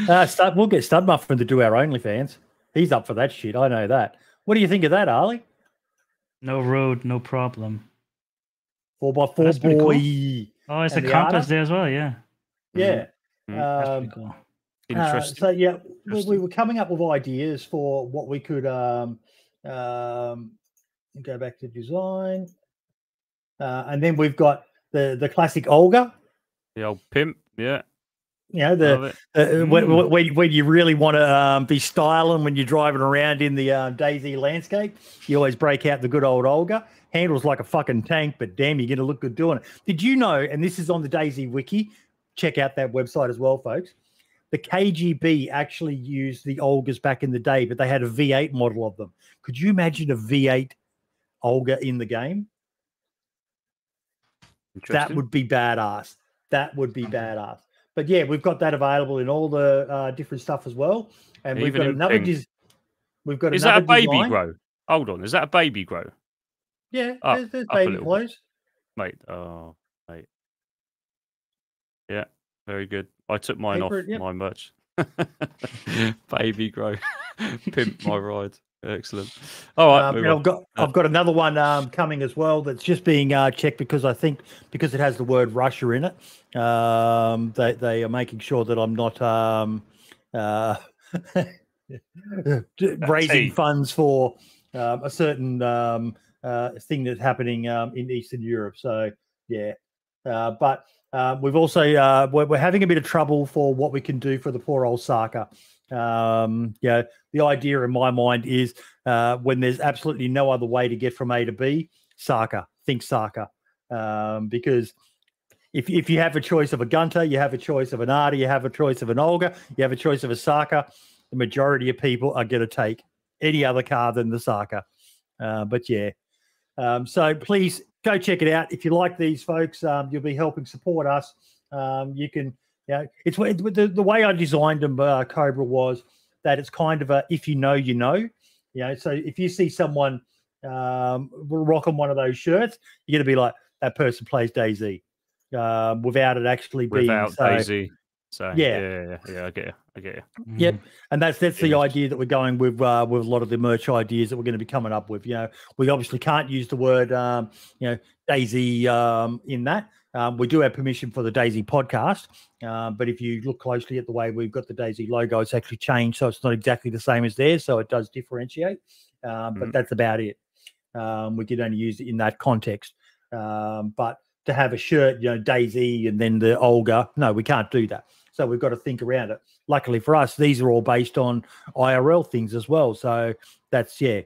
Uh, stud, we'll get Stud Muffin to do our OnlyFans. He's up for that shit. I know that. What do you think of that, Ali? No road, no problem. Four by four pretty boy. cool. Oh, it's And a the compass Ada? there as well. Yeah, Yeah. Mm, that's Um, pretty cool. uh, Interesting. so yeah, we, we were coming up with ideas for what we could um, um, go back to design, uh, and then we've got the the classic Olga. the old pimp, yeah. You know the. Uh, when, Mm. when, when you really want to um, be styling when you're driving around in the uh, DayZ landscape, you always break out the good old Olga. Handles like a fucking tank, but damn, you're going to look good doing it. Did you know, and this is on the DayZ Wiki, check out that website as well, folks. The KGB actually used the Olgas back in the day, but they had a V8 model of them. Could you imagine a V8 Olga in the game? That would be badass. That would be badass. But yeah, we've got that available in all the uh, different stuff as well. And we've got another. pink. Des- we've got Is that a baby design. grow? Hold on, is that a baby grow, Yeah, Up- there's, there's baby little bit. clothes. mate? Oh, mate. Yeah, very good. I took mine Paper off it, yep. my merch. baby grow, pimp my ride. Excellent. All right, Um, move and on. I've got Uh, I've got another one um, coming as well that's just being uh, checked because I think because it has the word Russia in it, um, they they are making sure that I'm not um, uh, raising funds for um, a certain um, uh, thing that's happening um, in Eastern Europe. So yeah, uh, but we've also uh, we're, we're having a bit of trouble for what we can do for the poor old Sarka. Um, yeah, the idea in my mind is uh, when there's absolutely no other way to get from A to B, Sarka, think Sarka. Um, because if, if you have a choice of a Gunter, you have a choice of an Ada, you have a choice of an Olga, you have a choice of a Sarka, the majority of people are going to take any other car than the Sarka. Uh, but yeah, um, so please go check it out. If you like these folks, um, you'll be helping support us. Um, you can, know, it's the, the way I designed them, uh, Cobra, was that it's kind of a if you know, you know. You know, so if you see someone um, rocking one of those shirts, you're going to be like, that person plays DayZ um, without it actually being without so. DayZ. So Yeah. yeah, yeah, yeah, yeah, I get you. I get you. Yep. And that's that's the idea that we're going with uh, with a lot of the merch ideas that we're going to be coming up with. You know, we obviously can't use the word um, you know DayZ um, in that. Um, we do have permission for the DayZ podcast, uh, but if you look closely at the way we've got the DayZ logo, it's actually changed, so it's not exactly the same as theirs. So it does differentiate, um, but Mhm. that's about it. Um, we could only use it in that context. Um, but to have a shirt, you know, DayZ and then the Olga, no, we can't do that. So we've got to think around it. Luckily for us, these are all based on IRL things as well. So that's yeah,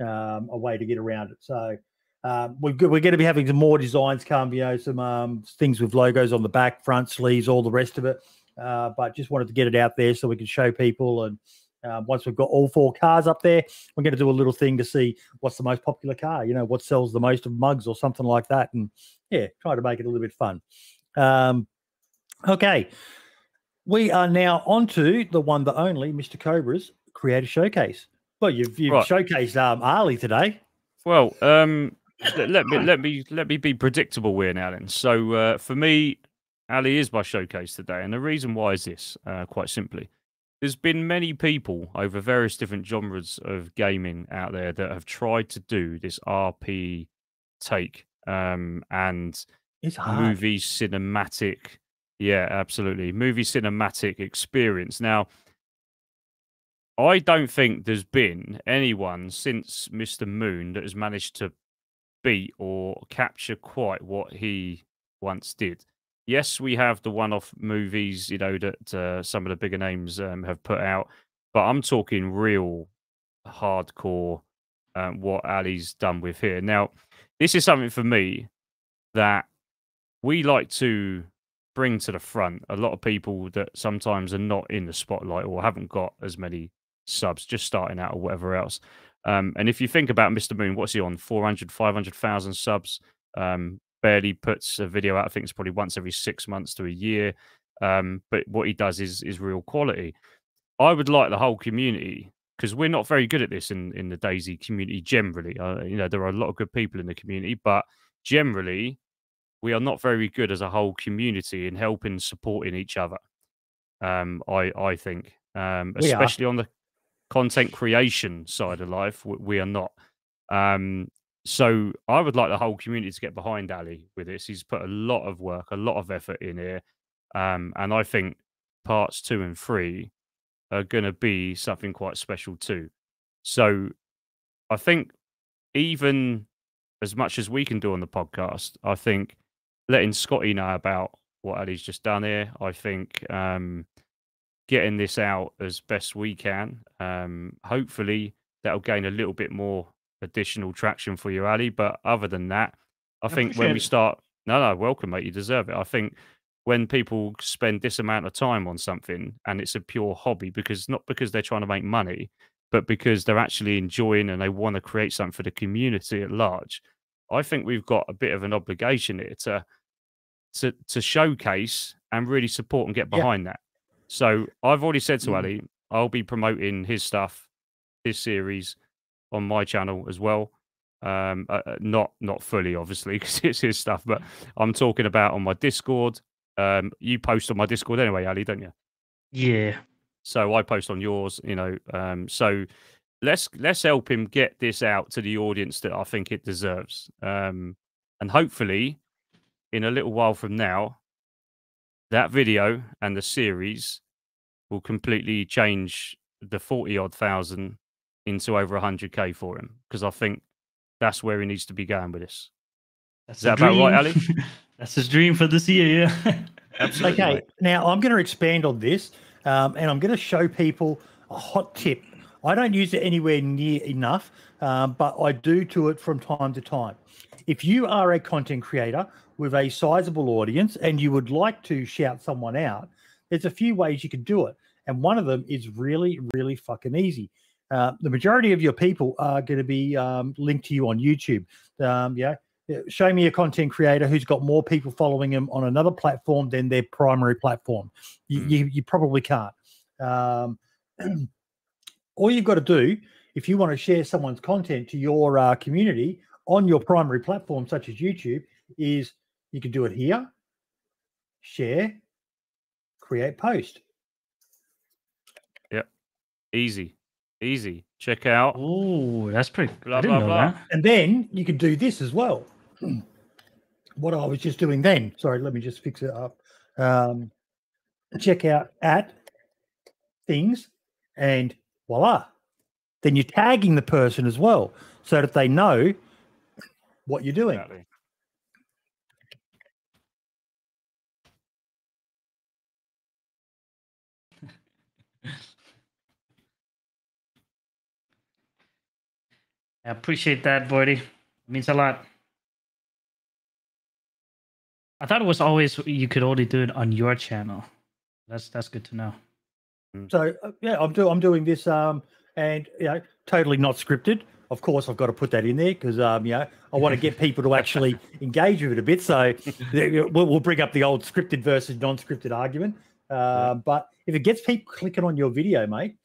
um, a way to get around it. So um, got, we're going to be having some more designs come, you know, some um, things with logos on the back, front sleeves, all the rest of it. Uh, but just wanted to get it out there so we can show people. And um, once we've got all four cars up there, we're going to do a little thing to see what's the most popular car. You know, what sells the most of mugs or something like that. And yeah, try to make it a little bit fun. Um, okay, we are now on to the one, the only Mr. Cobra's Creator Showcase. Well, you've, you've Right. showcased um, Ali today. Well, um, let, me let me let me be predictable here now. Then, so uh, for me, Ali is my showcase today, and the reason why is this, uh, quite simply, there's been many people over various different genres of gaming out there that have tried to do this RP take um, and movie cinematic. Yeah, absolutely. Movie cinematic experience. Now, I don't think there's been anyone since Mr. Moon that has managed to beat or capture quite what he once did. Yes, we have the one off movies, you know, that uh, some of the bigger names um, have put out, but I'm talking real hardcore um, what Ali's done with here. Now, this is something for me that we like to bring to the front a lot of people that sometimes are not in the spotlight or haven't got as many subs, just starting out or whatever else. Um, and if you think about Mr. Moon, what's he on? 400, 500,000 subs. Um, barely puts a video out. I think it's probably once every six months to a year. Um, but what he does is is real quality. I would like the whole community because we're not very good at this in in the DayZ community generally. Uh, you know, there are a lot of good people in the community, but generally we are not very good as a whole community in helping supporting each other. Um, I I think, um, especially on the content creation side of life, we, we are not. Um, so I would like the whole community to get behind Ali with this. He's put a lot of work, a lot of effort in here, um, and I think parts two and three are going to be something quite special too. So I think even as much as we can do on the podcast, I think letting Scotty know about what Ali's just done here, I think um, getting this out as best we can, um, hopefully that'll gain a little bit more additional traction for you, Ali. But other than that, I I think when we it. start, no, no, welcome, mate. You deserve it. I think when people spend this amount of time on something and it's a pure hobby, because not because they're trying to make money, but because they're actually enjoying and they want to create something for the community at large. I think we've got a bit of an obligation here to to to showcase and really support and get Yeah. behind that. So I've already said to Mm. Ali, I'll be promoting his stuff, his series on my channel as well. Um, uh, uh, not not fully, obviously, because it's his stuff, but I'm talking about on my Discord. Um, you post on my Discord anyway, Ali, don't you? Yeah. So I post on yours, you know. Um, so let's let's help him get this out to the audience that I think it deserves. Um, and hopefully, in a little while from now, that video and the series will completely change the forty odd thousand into over hundred k for him because I think that's where he needs to be going with this. That's Is that about right, Ali? That's his dream for this year, yeah. Absolutely. Okay, mate. now I'm going to expand on this, um, and I'm going to show people a hot tip. I don't use it anywhere near enough, um, but I do to it from time to time. If you are a content creator with a sizable audience and you would like to shout someone out, there's a few ways you can do it, and one of them is really, really fucking easy. Uh, the majority of your people are going to be um, linked to you on YouTube. Um, yeah, show me a content creator who's got more people following him on another platform than their primary platform. You, Hmm. you, you probably can't. Um, all you've got to do if you want to share someone's content to your uh, community on your primary platform, such as YouTube, is you can do it here, share, create post. Yep. Easy, easy. Check out. Oh, that's pretty. Blah, I didn't blah, know blah. that. And then you can do this as well. what I was just doing then. Sorry, let me just fix it up. Um, check out at things and voila. Then you're tagging the person as well so that they know what you're doing. Exactly. I appreciate that, Boydie. It means a lot. I thought it was always you could only do it on your channel. That's that's good to know. So uh, yeah, I'm doing I'm doing this um and you know totally not scripted. Of course, I've got to put that in there because um you know I want to get people to actually engage with it a bit. So we'll, we'll bring up the old scripted versus non-scripted argument. Um, But if it gets people clicking on your video, mate,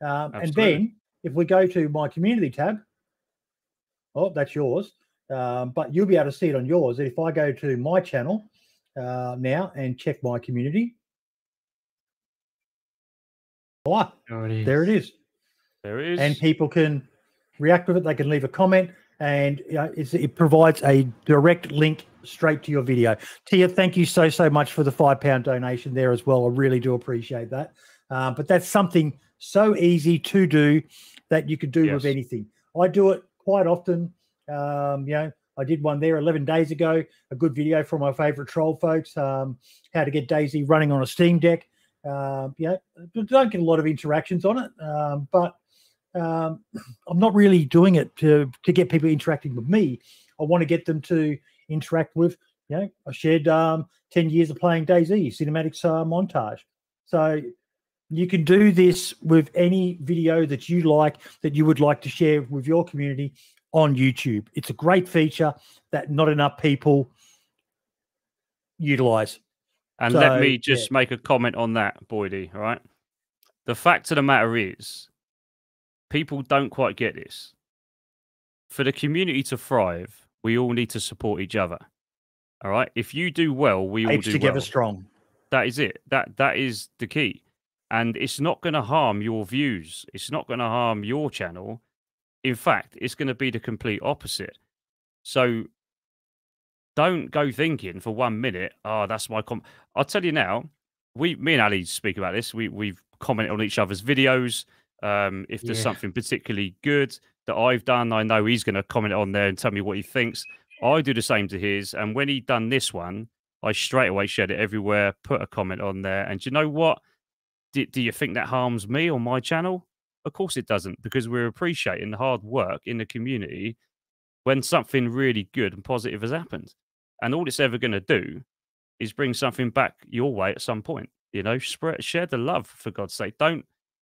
um, and then if we go to my community tab, oh, that's yours. Um, but you'll be able to see it on yours. If I go to my channel uh, now and check my community, voila, there it is. There it is. And people can react with it. They can leave a comment, and you know, it provides a direct link straight to your video. Tia, thank you so so much for the five pound donation there as well. I really do appreciate that. Uh, but that's something so easy to do that you could do yes. with anything. I do it quite often. Um, you know, I did one there 11 days ago, a good video from my favorite troll folks, um, how to get DayZ running on a Steam Deck. Um, you know, don't get a lot of interactions on it, um, but um, I'm not really doing it to, to get people interacting with me. I want to get them to interact with, you know, I shared um, 10 years of playing DayZ, cinematics uh, montage. So you can do this with any video that you like, that you would like to share with your community on YouTube. It's a great feature that not enough people utilize. And so, let me just yeah. make a comment on that, Boydie. All right. The fact of the matter is, people don't quite get this. For the community to thrive, we all need to support each other. All right. If you do well, we all do together well. strong. That is it. That that is the key. And it's not going to harm your views. It's not going to harm your channel. In fact, it's going to be the complete opposite. So don't go thinking for one minute, oh, that's my com. I'll tell you now, we me and Ali speak about this. We we've commented on each other's videos. Um, if there's yeah. something particularly good that I've done, I know he's going to comment on there and tell me what he thinks. I do the same to his. And when he done this one, I straight away shared it everywhere, put a comment on there. And you know what? Do, do you think that harms me or my channel? Of course it doesn't, because we're appreciating the hard work in the community when something really good and positive has happened. And all it's ever going to do is bring something back your way at some point. You know, spread, share the love for God's sake. Don't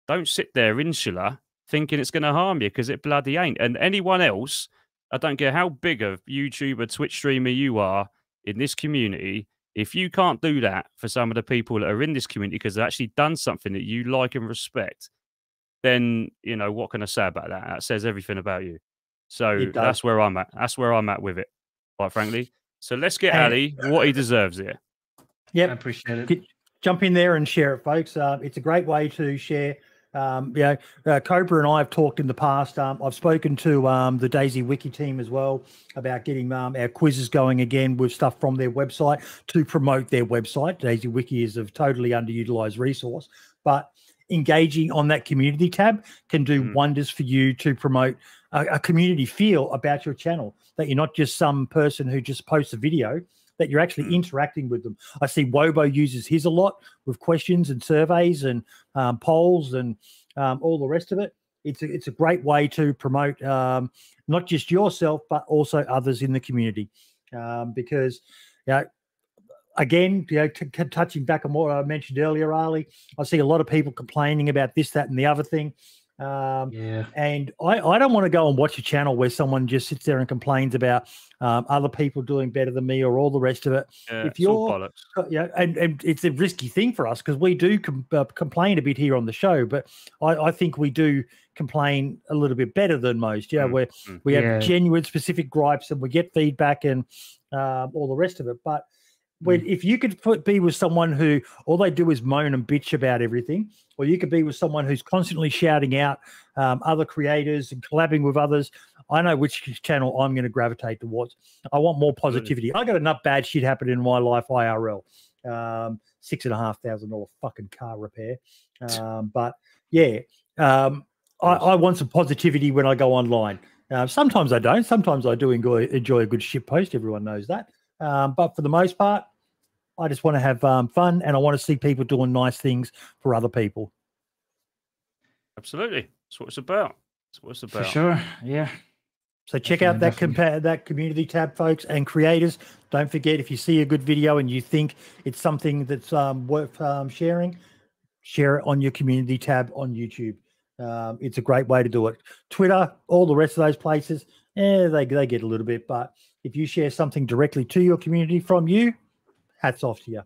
don't sit there insular thinking it's going to harm you because it bloody ain't. And anyone else, I don't care how big a YouTuber, Twitch streamer you are in this community, if you can't do that for some of the people that are in this community because they've actually done something that you like and respect, then you know what can I say about that? That says everything about you. So that's where I'm at. That's where I'm at with it, quite frankly. So let's get Ali what he deserves here. Yep, I appreciate it. Jump in there and share it, folks. Uh, it's a great way to share um, you know, uh, Cobra and I have talked in the past. Um, I've spoken to um, the DayZ Wiki team as well about getting um, our quizzes going again with stuff from their website to promote their website. DayZ Wiki is a totally underutilized resource, but engaging on that community tab can do mm. wonders for you to promote a, a community feel about your channel. That you're not just some person who just posts a video that you're actually mm. interacting with them. I see Wobo uses his a lot with questions and surveys and um, polls and um, all the rest of it. It's a, it's a great way to promote um, not just yourself, but also others in the community. Um, because, you know, again, you know, t- t- touching back on what I mentioned earlier, Ali, I see a lot of people complaining about this, that, and the other thing. Um, yeah. And I, I don't want to go and watch a channel where someone just sits there and complains about um, other people doing better than me or all the rest of it. Yeah, if you're, yeah, and, and it's a risky thing for us because we do com- uh, complain a bit here on the show, but I, I, think we do complain a little bit better than most. Yeah, mm. where mm. we have yeah. genuine, specific gripes and we get feedback and um, all the rest of it. But when mm. if you could put, be with someone who all they do is moan and bitch about everything, or you could be with someone who's constantly shouting out um, other creators and collabing with others. I know which channel I'm going to gravitate towards. I want more positivity. I got enough bad shit happening in my life IRL. Um, six and a half thousand dollar fucking car repair. Um, but yeah, um, I, I, want some positivity when I go online. Uh, sometimes I don't. Sometimes I do enjoy enjoy a good shit post. Everyone knows that. Um, but for the most part, I just want to have um, fun and I want to see people doing nice things for other people. Absolutely. That's what it's about. That's what it's about. For sure. Yeah. So check out that compa- that community tab, folks, and creators. Don't forget if you see a good video and you think it's something that's um, worth um, sharing, share it on your community tab on YouTube. Um, it's a great way to do it. Twitter, all the rest of those places, yeah, they they get a little bit, but if you share something directly to your community from you, hats off to you.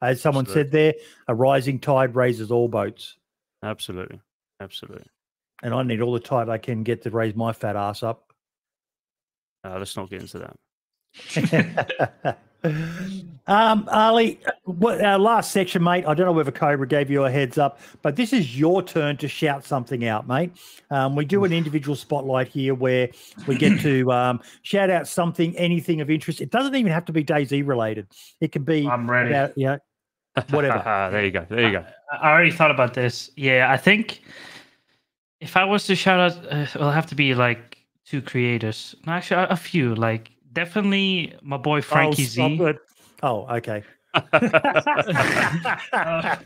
As someone Absolutely. said there, a rising tide raises all boats. Absolutely. Absolutely. and I need all the time I can get to raise my fat ass up. Uh, let's not get into that. um, Ali, what our last section, mate? I don't know whether Cobra gave you a heads up, but this is your turn to shout something out, mate. Um, we do an individual spotlight here where we get to um, shout out something, anything of interest. It doesn't even have to be DayZ related. It can be I'm ready. about, you know, whatever. there you go. There you go. I, I already thought about this. Yeah, I think if I was to shout out, uh, it'll have to be like two creators. No, actually, a, a few. Like definitely my boy Frankie oh, Z. it. Oh, okay. Uh,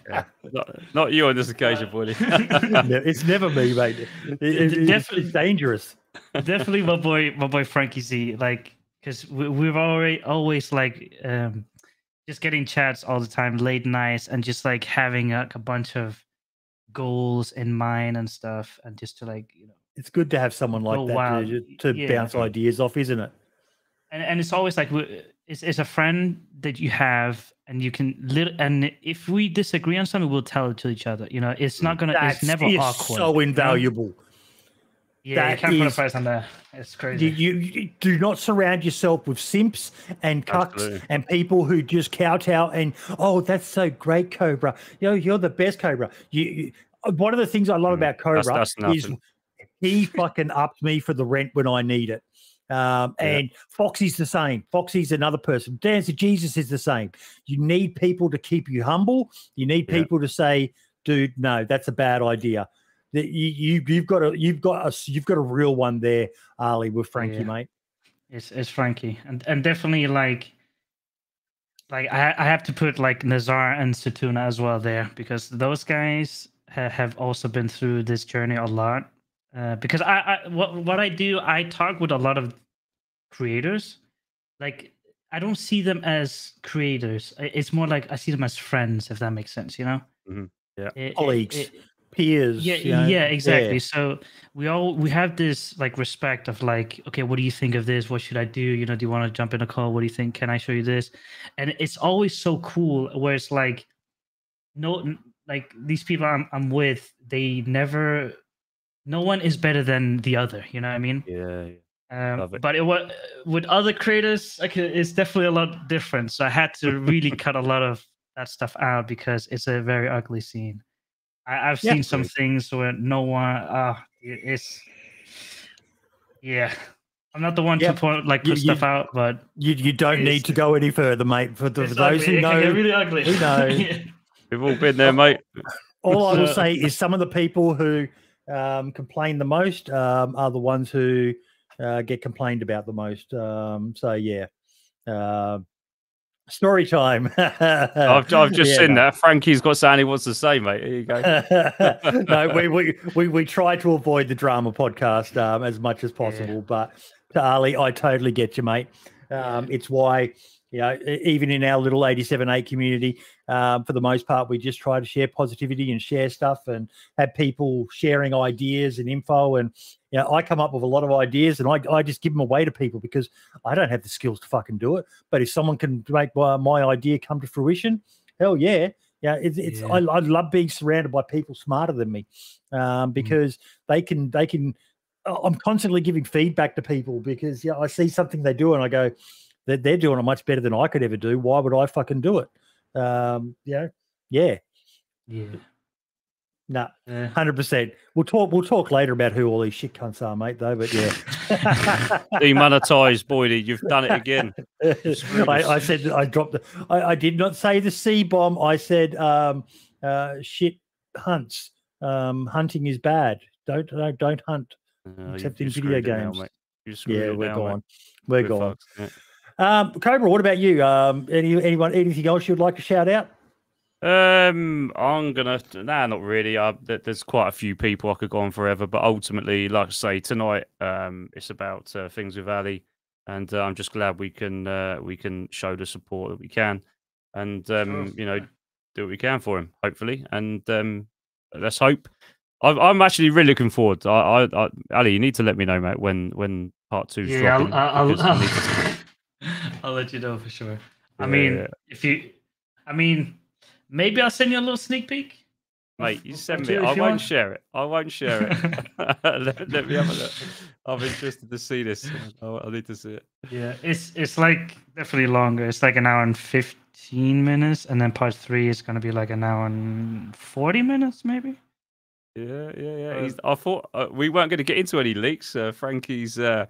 Not, not you on this occasion, buddy. No, it's never me, mate. It- it- it's- Definitely- it's dangerous. definitely my boy my boy frankie z like because we, we've already always like um just getting chats all the time late nights and just like having like a bunch of goals in mind and stuff and just to like you know It's good to have someone like Oh, that wow. to, to Yeah. bounce ideas off, isn't it? And, and it's always like it's, it's a friend that you have and you can lit and if we disagree on something we'll tell it to each other you know it's not gonna That's it's never is awkward so you know? invaluable. yeah that you can't put a is- price on that it's crazy You, you, you do not surround yourself with simps and cucks Absolutely. and people who just kowtow and oh, that's so great, Cobra. You know, you're the best, Cobra. You, you uh, one of the things I love Mm, about Cobra that's is he fucking ups me for the rent when I need it. Um, Yeah. and Foxy's the same. Foxy's another person. Dance of Jesus is the same. You need people to keep you humble. You need Yeah. people to say, dude, no, that's a bad idea. That you, you you've got a you've got a you've got a real one there, Ali, with Frankie, Yeah. mate. It's it's Frankie, and and definitely like, like I I have to put like Nazar and Satuna as well there because those guys ha- have also been through this journey a lot. Uh, because I, I what what I do I talk with a lot of creators, like I don't see them as creators. It's more like I see them as friends, if that makes sense. You know. Mhm. Yeah. It- it- Colleagues. it- Peers. yeah you know, yeah exactly so we all we have this like respect of like okay what do you think of this what should i do you know do you want to jump in a call what do you think can i show you this and it's always so cool where it's like no like these people i'm, I'm with they never no one is better than the other you know what i mean yeah. um, Love it. but it was with other creators like it's definitely a lot different so i had to really cut a lot of that stuff out because it's a very ugly scene I, i've Yeah. seen some things where no one uh it's yeah i'm not the one Yeah. to point like You- put stuff out but You you don't need to go any further, mate. For, the, for those ugly. who It can get know, really ugly who knows? Yeah. We've all been there, mate. all I will say is some of the people who um, complain the most um, are the ones who uh, get complained about the most. Um, so yeah, uh, story time. I've, I've just Yeah, seen no. that. Frankie's got something he wants to say, mate. Here you go. no, we, we we we try to avoid the drama podcast um, as much as possible. But to Ali, I totally get you, mate. Um, it's why you know, even in our little 87.8 community, um, for the most part, we just try to share positivity and share stuff and have people sharing ideas and info. And you know, I come up with a lot of ideas and I, I just give them away to people because I don't have the skills to fucking do it. But if someone can make my, my idea come to fruition, hell yeah. Yeah, it's, it's Yeah. I, I love being surrounded by people smarter than me um, because they can they can. I'm constantly giving feedback to people because yeah, I see something they do and I go, they're, they're doing it much better than I could ever do. Why would I fucking do it? Um, you know, yeah, yeah no, hundred percent. We'll talk. We'll talk later about who all these shit cunts are, mate. Though, but yeah. Demonetized, Boydie. You've done it again. I. I said I dropped the. I, I did not say the C bomb. I said um, uh, shit hunts. Um, hunting is bad. Don't don't don't hunt. No, Except you- in you video screwed it now, games. mate. You Yeah, we're now, mate. We're We're gone. fucked, yeah. Um, Cobra, what about you? Um, any anyone anything else you'd like to shout out? Um, I'm gonna nah, not really. Uh, there's quite a few people I could go on forever, but ultimately, like I say, tonight, um, it's about uh, things with Ali, and uh, I'm just glad we can uh, we can show the support that we can, and um, you know, do what we can for him, hopefully, and um, let's hope. I'm, I'm actually really looking forward. I, I, I, Ali, you need to let me know, mate, when when part two's yeah dropping. I'll, I'll, because I I'll, need to- I'll let you know for sure i mean yeah. if you i mean maybe i'll send you a little sneak peek Mate, you send me. I won't want. share it. I won't share it. let, let me have a look. I'm interested to see this. I, I need to see it. Yeah, it's it's like definitely longer. It's like an hour and fifteen minutes, and then part three is gonna be like an hour and forty minutes, maybe. Yeah, yeah, yeah. Uh, He's, I thought uh, we weren't going to get into any leaks. Uh, Frankie's, uh,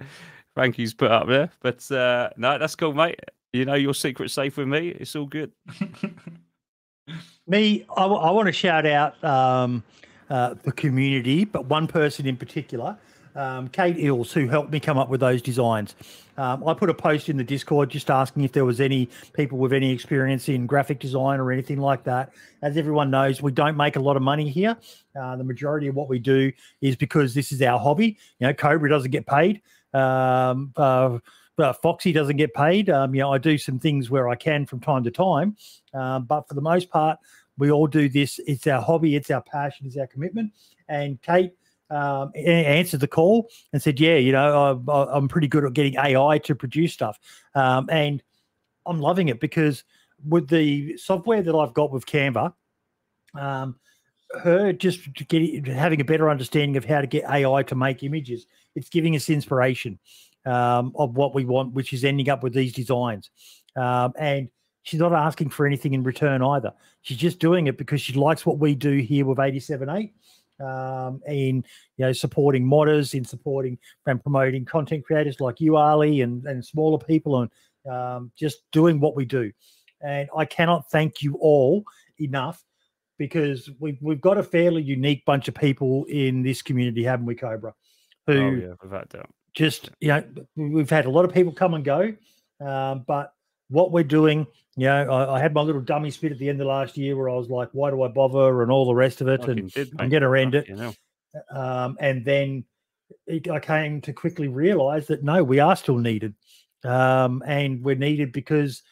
Frankie's put up there, but uh, no, that's cool, mate. You know your secret's safe with me. It's all good. Me, I, want to shout out um, uh, the community, but one person in particular, um, Kate Ills, who helped me come up with those designs. Um, I put a post in the Discord just asking if there was any people with any experience in graphic design or anything like that. As everyone knows, we don't make a lot of money here. Uh, the majority of what we do is because this is our hobby. You know, Cobra doesn't get paid. Um, uh, Foxy doesn't get paid. Um, you know, I do some things where I can from time to time, um, but for the most part, we all do this. It's our hobby, it's our passion, it's our commitment. And Kate um, answered the call and said, "Yeah, you know, I, I'm pretty good at getting AI to produce stuff, um, and I'm loving it because with the software that I've got with Canva." Um, her just getting having a better understanding of how to get AI to make images. It's giving us inspiration um, of what we want, which is ending up with these designs. Um, and she's not asking for anything in return either. She's just doing it because she likes what we do here with 87.8 um, in you know supporting modders, in supporting and promoting content creators like you, Ali, and and smaller people, and um, just doing what we do. And I cannot thank you all enough because we've we've got a fairly unique bunch of people in this community, haven't we, Cobra? Who Oh yeah, without doubt. just you know we've had a lot of people come and go um, but what we're doing you know I, I had my little dummy spit at the end of last year where i was like why do i bother? and all the rest of it and Fucking did, i'm going to end it. Fucking hell. um, and then it, i came to quickly realize that no we are still needed. Um, and we're needed because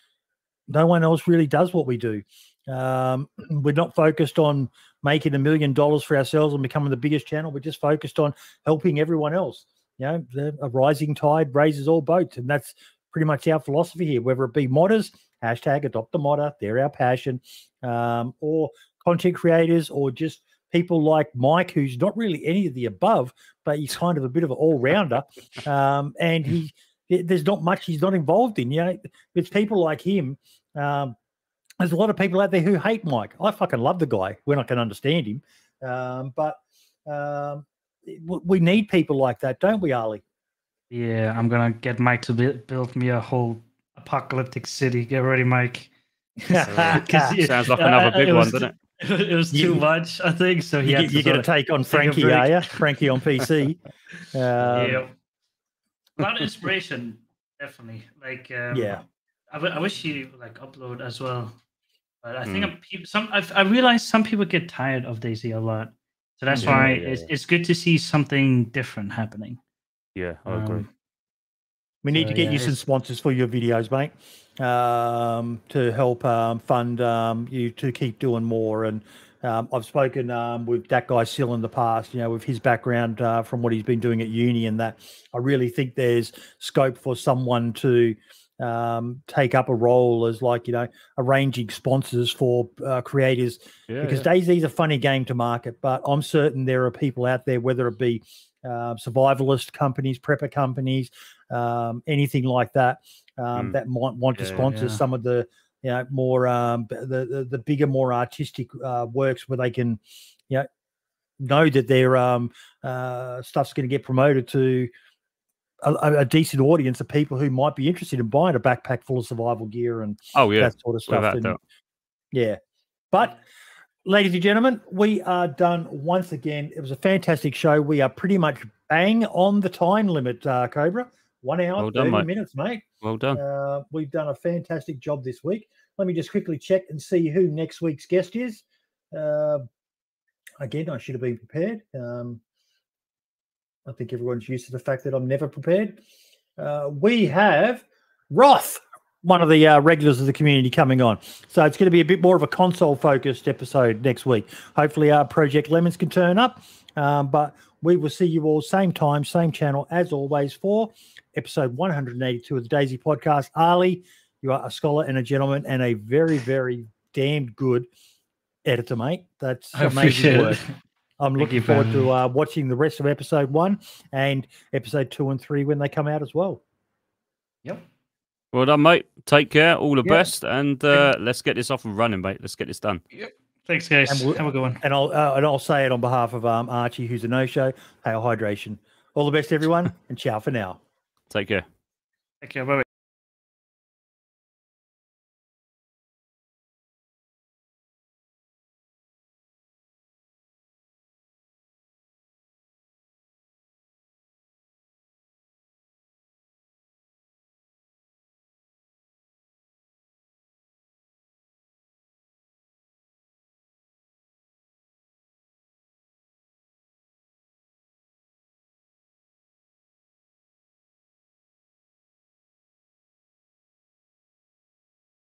no one else really does what we do. Um, we're not focused on making a million dollars for ourselves and becoming the biggest channel we're just focused on helping everyone else you know, the, a rising tide raises all boats, and that's pretty much our philosophy here. Whether it be modders, hashtag adopt a modder, they're our passion, um, or content creators, or just people like Mike, who's not really any of the above, but he's kind of a bit of an all rounder, um, and he there's not much he's not involved in. You know, it's people like him. Um, there's a lot of people out there who hate Mike. I fucking love the guy when I can understand him, um, but um, we need people like that, don't we, Ali? Yeah, I'm gonna get Mike to build me a whole apocalyptic city. Get ready, Mike. you- Sounds like uh, another uh, big it one, was doesn't it? It was You- too much, I think. So he you, had get- to you're going to take on Frankie, break. are you? Frankie on PC. Um, yeah. A lot of inspiration, definitely. Like, um, Yeah. I, w- I wish you like upload as well, but I think I'm some. I've, I realized some people get tired of DayZ a lot, so that's Yeah, why yeah, it's yeah. it's good to see something different happening. Yeah, I agree. Um, We need So, to get yeah, you some sponsors for your videos, mate, um, to help um, fund um, you to keep doing more. And um, I've spoken um, with that guy Sill in the past, you know, with his background uh, from what he's been doing at uni, and that I really think there's scope for someone to um, take up a role as like you know arranging sponsors for uh, creators Yeah, because yeah. DayZ's a funny game to market, but I'm certain there are people out there, whether it be uh, survivalist companies, prepper companies, um, anything like that, um, Mm. that might want to sponsor yeah. some of the you know more um, the, the the bigger, more artistic uh, works where they can you know know that their um, uh, stuff's going to get promoted to. A, a- decent audience of people who might be interested in buying a backpack full of survival gear and Oh yeah, that sort of stuff. And, yeah. But, ladies and gentlemen, we are done once again. It was a fantastic show. We are pretty much bang on the time limit, uh, Cobra. One hour, Well done, 30 mate. minutes, mate. well done. Uh, we've done a fantastic job this week. Let me just quickly check and see who next week's guest is. Uh, again, I should have been prepared. Um, I think everyone's used to the fact that I'm never prepared. Uh, we have Roth, one of the uh, regulars of the community, coming on. So it's going to be a bit more of a console focused episode next week. Hopefully, our Project Lemons can turn up. Um, but we will see you all same time, same channel as always for episode 182 of the DayZ Podcast. Ali, you are a scholar and a gentleman and a very, very damned good editor, mate. That's amazing work. it. I'm Thank looking you, forward Ben. to uh, watching the rest of episode one and episode two and three when they come out as well. Yep. Well done, mate. Take care. All the Yeah. best, and uh, let's get this off and running, mate. Let's get this done. Yep. Thanks, guys. And we'll- Have a good one. And I'll uh, and I'll say it on behalf of um, Archie, who's a no-show. Hail hydration. All the best, everyone, and ciao for now. Take care. Take care. Bye.